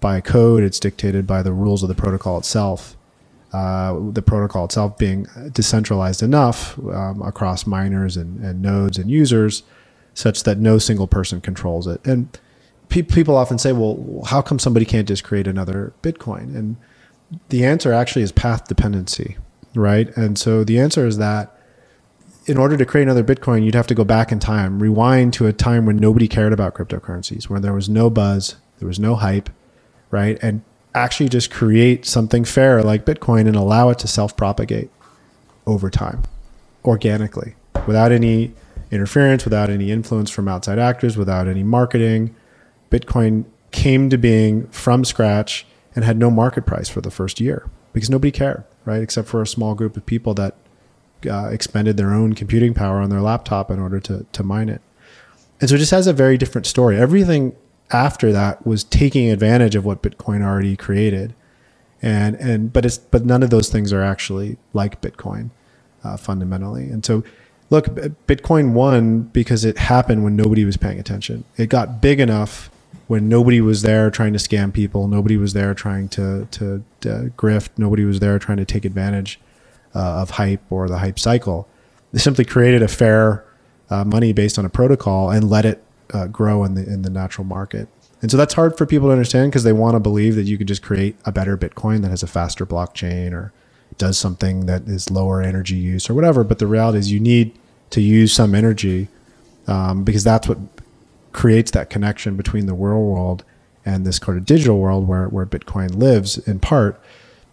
by code. It's dictated by the rules of the protocol itself. Uh, the protocol itself being decentralized enough um, across miners and, and, nodes and users, such that no single person controls it. And pe- people often say, "Well, how come somebody can't just create another Bitcoin?" And the answer actually is path dependency, right? And so the answer is that in order to create another Bitcoin, you'd have to go back in time, rewind to a time when nobody cared about cryptocurrencies, where there was no buzz, there was no hype, right? And actually just create something fair like Bitcoin and allow it to self propagate over time organically without any interference, without any influence from outside actors, without any marketing. Bitcoin came to being from scratch and had no market price for the first year because nobody cared, right? Except for a small group of people that uh, expended their own computing power on their laptop in order to to mine it. And so it just has a very different story. Everything after that was taking advantage of what Bitcoin already created, and and but it's but none of those things are actually like Bitcoin uh, fundamentally. And so, look, Bitcoin won because it happened when nobody was paying attention. It got big enough when nobody was there trying to scam people, nobody was there trying to to, to grift, nobody was there trying to take advantage uh, of hype or the hype cycle. They simply created a fair uh, money based on a protocol and let it uh, grow in the in the natural market. And so that's hard for people to understand because they want to believe that you could just create a better Bitcoin that has a faster blockchain or does something that is lower energy use or whatever. But the reality is you need to use some energy um, because that's what creates that connection between the real world and this kind of digital world where, where Bitcoin lives in part.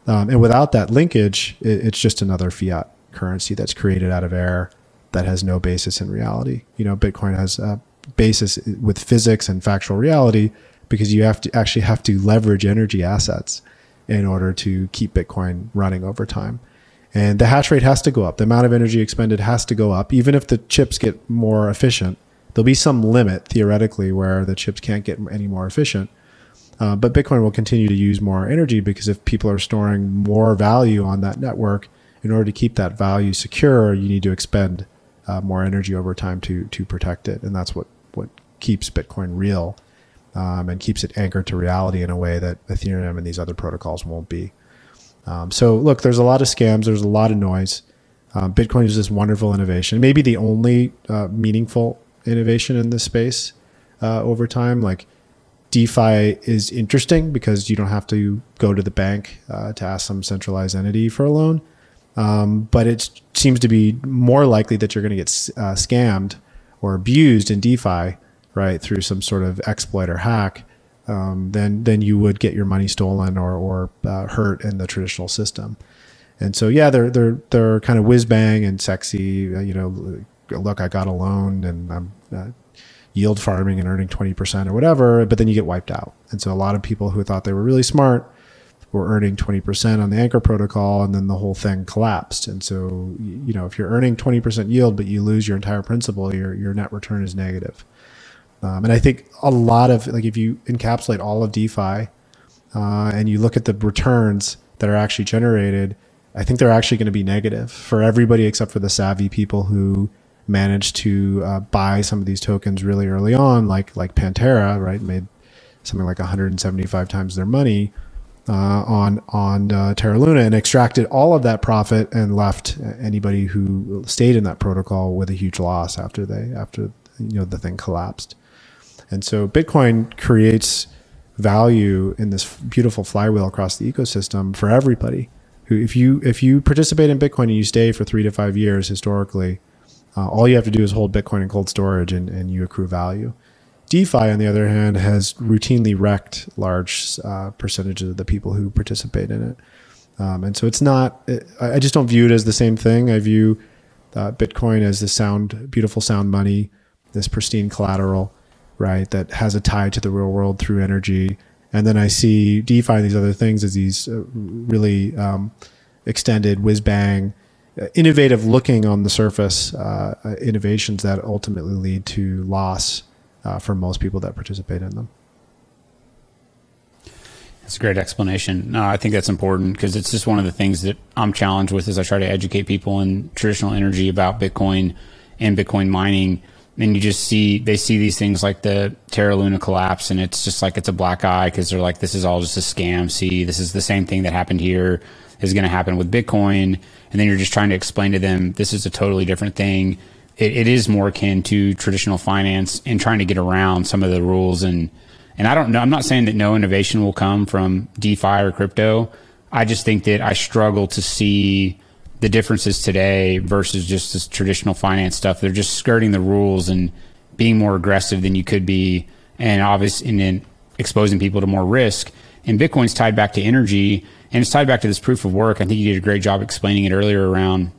Um, and without that linkage, it, it's just another fiat currency that's created out of air that has no basis in reality. You know, Bitcoin has a basis with physics and factual reality because you have to actually have to leverage energy assets in order to keep Bitcoin running over time. And the hash rate has to go up. The amount of energy expended has to go up. Even if the chips get more efficient, there'll be some limit theoretically where the chips can't get any more efficient. Uh, but Bitcoin will continue to use more energy because if people are storing more value on that network, in order to keep that value secure, you need to expend uh, more energy over time to to protect it, and that's what what keeps Bitcoin real um, and keeps it anchored to reality in a way that Ethereum and these other protocols won't be. Um, so look, there's a lot of scams, there's a lot of noise. Um, Bitcoin is this wonderful innovation, maybe the only uh, meaningful innovation in this space uh, over time. Like DeFi is interesting because you don't have to go to the bank uh, to ask some centralized entity for a loan. Um, but it seems to be more likely that you're going to get uh, scammed or abused in DeFi, right, through some sort of exploit or hack, um, than than you would get your money stolen or or uh, hurt in the traditional system. And so, yeah, they're they're they're kind of whiz bang and sexy. Uh, you know, look, I got a loan and I'm uh, yield farming and earning 20% or whatever, but then you get wiped out. And so a lot of people who thought they were really smart were earning 20% on the anchor protocol and then the whole thing collapsed. And so, you know, if you're earning 20% yield, but you lose your entire principal, your, your net return is negative. Um, and I think a lot of, like, if you encapsulate all of DeFi uh, and you look at the returns that are actually generated, I think they're actually going to be negative for everybody except for the savvy people who managed to uh, buy some of these tokens really early on, like like Pantera, right, made something like 175 times their money. uh, on on uh, Terra Luna and extracted all of that profit and left anybody who stayed in that protocol with a huge loss after they after you know the thing collapsed. And so Bitcoin creates value in this beautiful flywheel across the ecosystem for everybody. Who, if you if you participate in Bitcoin and you stay for three to five years historically, uh, all you have to do is hold Bitcoin in cold storage and, and you accrue value. DeFi, on the other hand, has routinely wrecked large uh, percentages of the people who participate in it. Um, and so it's not, it, I just don't view it as the same thing. I view uh, Bitcoin as this sound, beautiful sound money, this pristine collateral, right, that has a tie to the real world through energy. And then I see DeFi and these other things as these uh, really um, extended whiz bang, innovative looking on the surface uh, uh, innovations that ultimately lead to loss uh, for most people that participate in them. That's a great explanation. No, I think that's important because it's just one of the things that I'm challenged with as I try to educate people in traditional energy about Bitcoin and Bitcoin mining. And you just see, they see these things like the Terra Luna collapse and it's just like it's a black eye because they're like, this is all just a scam. See, this is the same thing that happened here is going to happen with Bitcoin. And then you're just trying to explain to them, this is a totally different thing it, it is more akin to traditional finance and trying to get around some of the rules. And, and I don't know, I'm not saying that no innovation will come from DeFi or crypto. I just think that I struggle to see the differences today versus just this traditional finance stuff. They're just skirting the rules and being more aggressive than you could be, and obviously, and then exposing people to more risk. And Bitcoin's tied back to energy, and it's tied back to this proof of work. I think you did a great job explaining it earlier around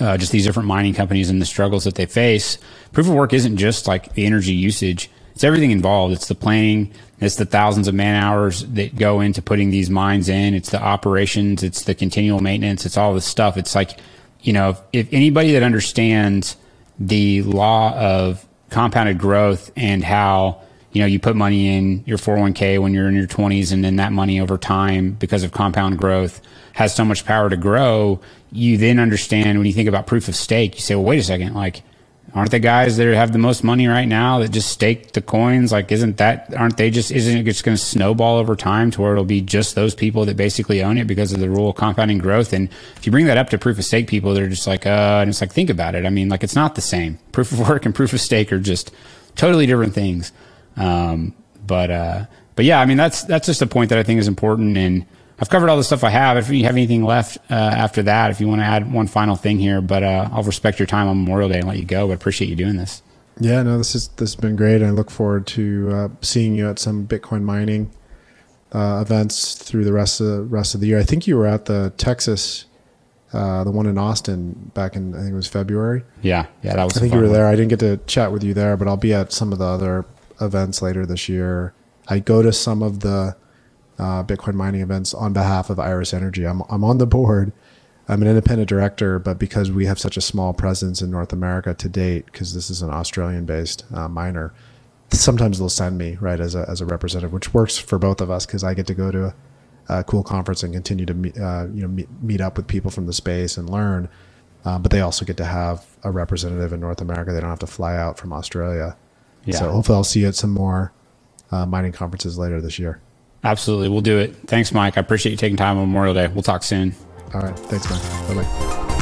uh, just these different mining companies and the struggles that they face. Proof of work isn't just like the energy usage; it's everything involved. It's the planning, it's the thousands of man hours that go into putting these mines in. It's the operations, it's the continual maintenance, it's all this stuff. It's like, you know, if, if anybody that understands the law of compounded growth and how you know you put money in your 401k when you're in your 20s and then that money over time because of compound growth has so much power to grow you then understand when you think about proof of stake, you say, well, wait a second, like, aren't the guys that have the most money right now that just stake the coins? Like, isn't that, aren't they just, isn't it just going to snowball over time to where it'll be just those people that basically own it because of the rule of compounding growth? And if you bring that up to proof of stake people, they're just like, uh, and it's like, think about it. I mean, like, it's not the same. Proof of work and proof of stake are just totally different things. Um, but, uh, but yeah, I mean, that's, that's just a point that I think is important. And, I've covered all the stuff I have. If you have anything left uh, after that, if you want to add one final thing here, but uh, I'll respect your time on Memorial Day and let you go. But appreciate you doing this. Yeah, no, this is this has been great. I look forward to uh, seeing you at some Bitcoin mining uh, events through the rest of the rest of the year. I think you were at the Texas, uh, the one in Austin back in I think it was February. Yeah, yeah, that was. I think you were one. there. I didn't get to chat with you there, but I'll be at some of the other events later this year. I go to some of the uh, Bitcoin mining events on behalf of Iris Energy. I'm, I'm on the board. I'm an independent director, but because we have such a small presence in North America to date, because this is an Australian based uh, miner, sometimes they'll send me right as a, as a representative, which works for both of us because I get to go to a, a, cool conference and continue to meet, uh, you know meet, meet, up with people from the space and learn. Um, but they also get to have a representative in North America. They don't have to fly out from Australia. Yeah. So hopefully I'll see you at some more uh, mining conferences later this year. Absolutely. We'll do it. Thanks, Mike. I appreciate you taking time on Memorial Day. We'll talk soon. All right. Thanks, man. Bye bye.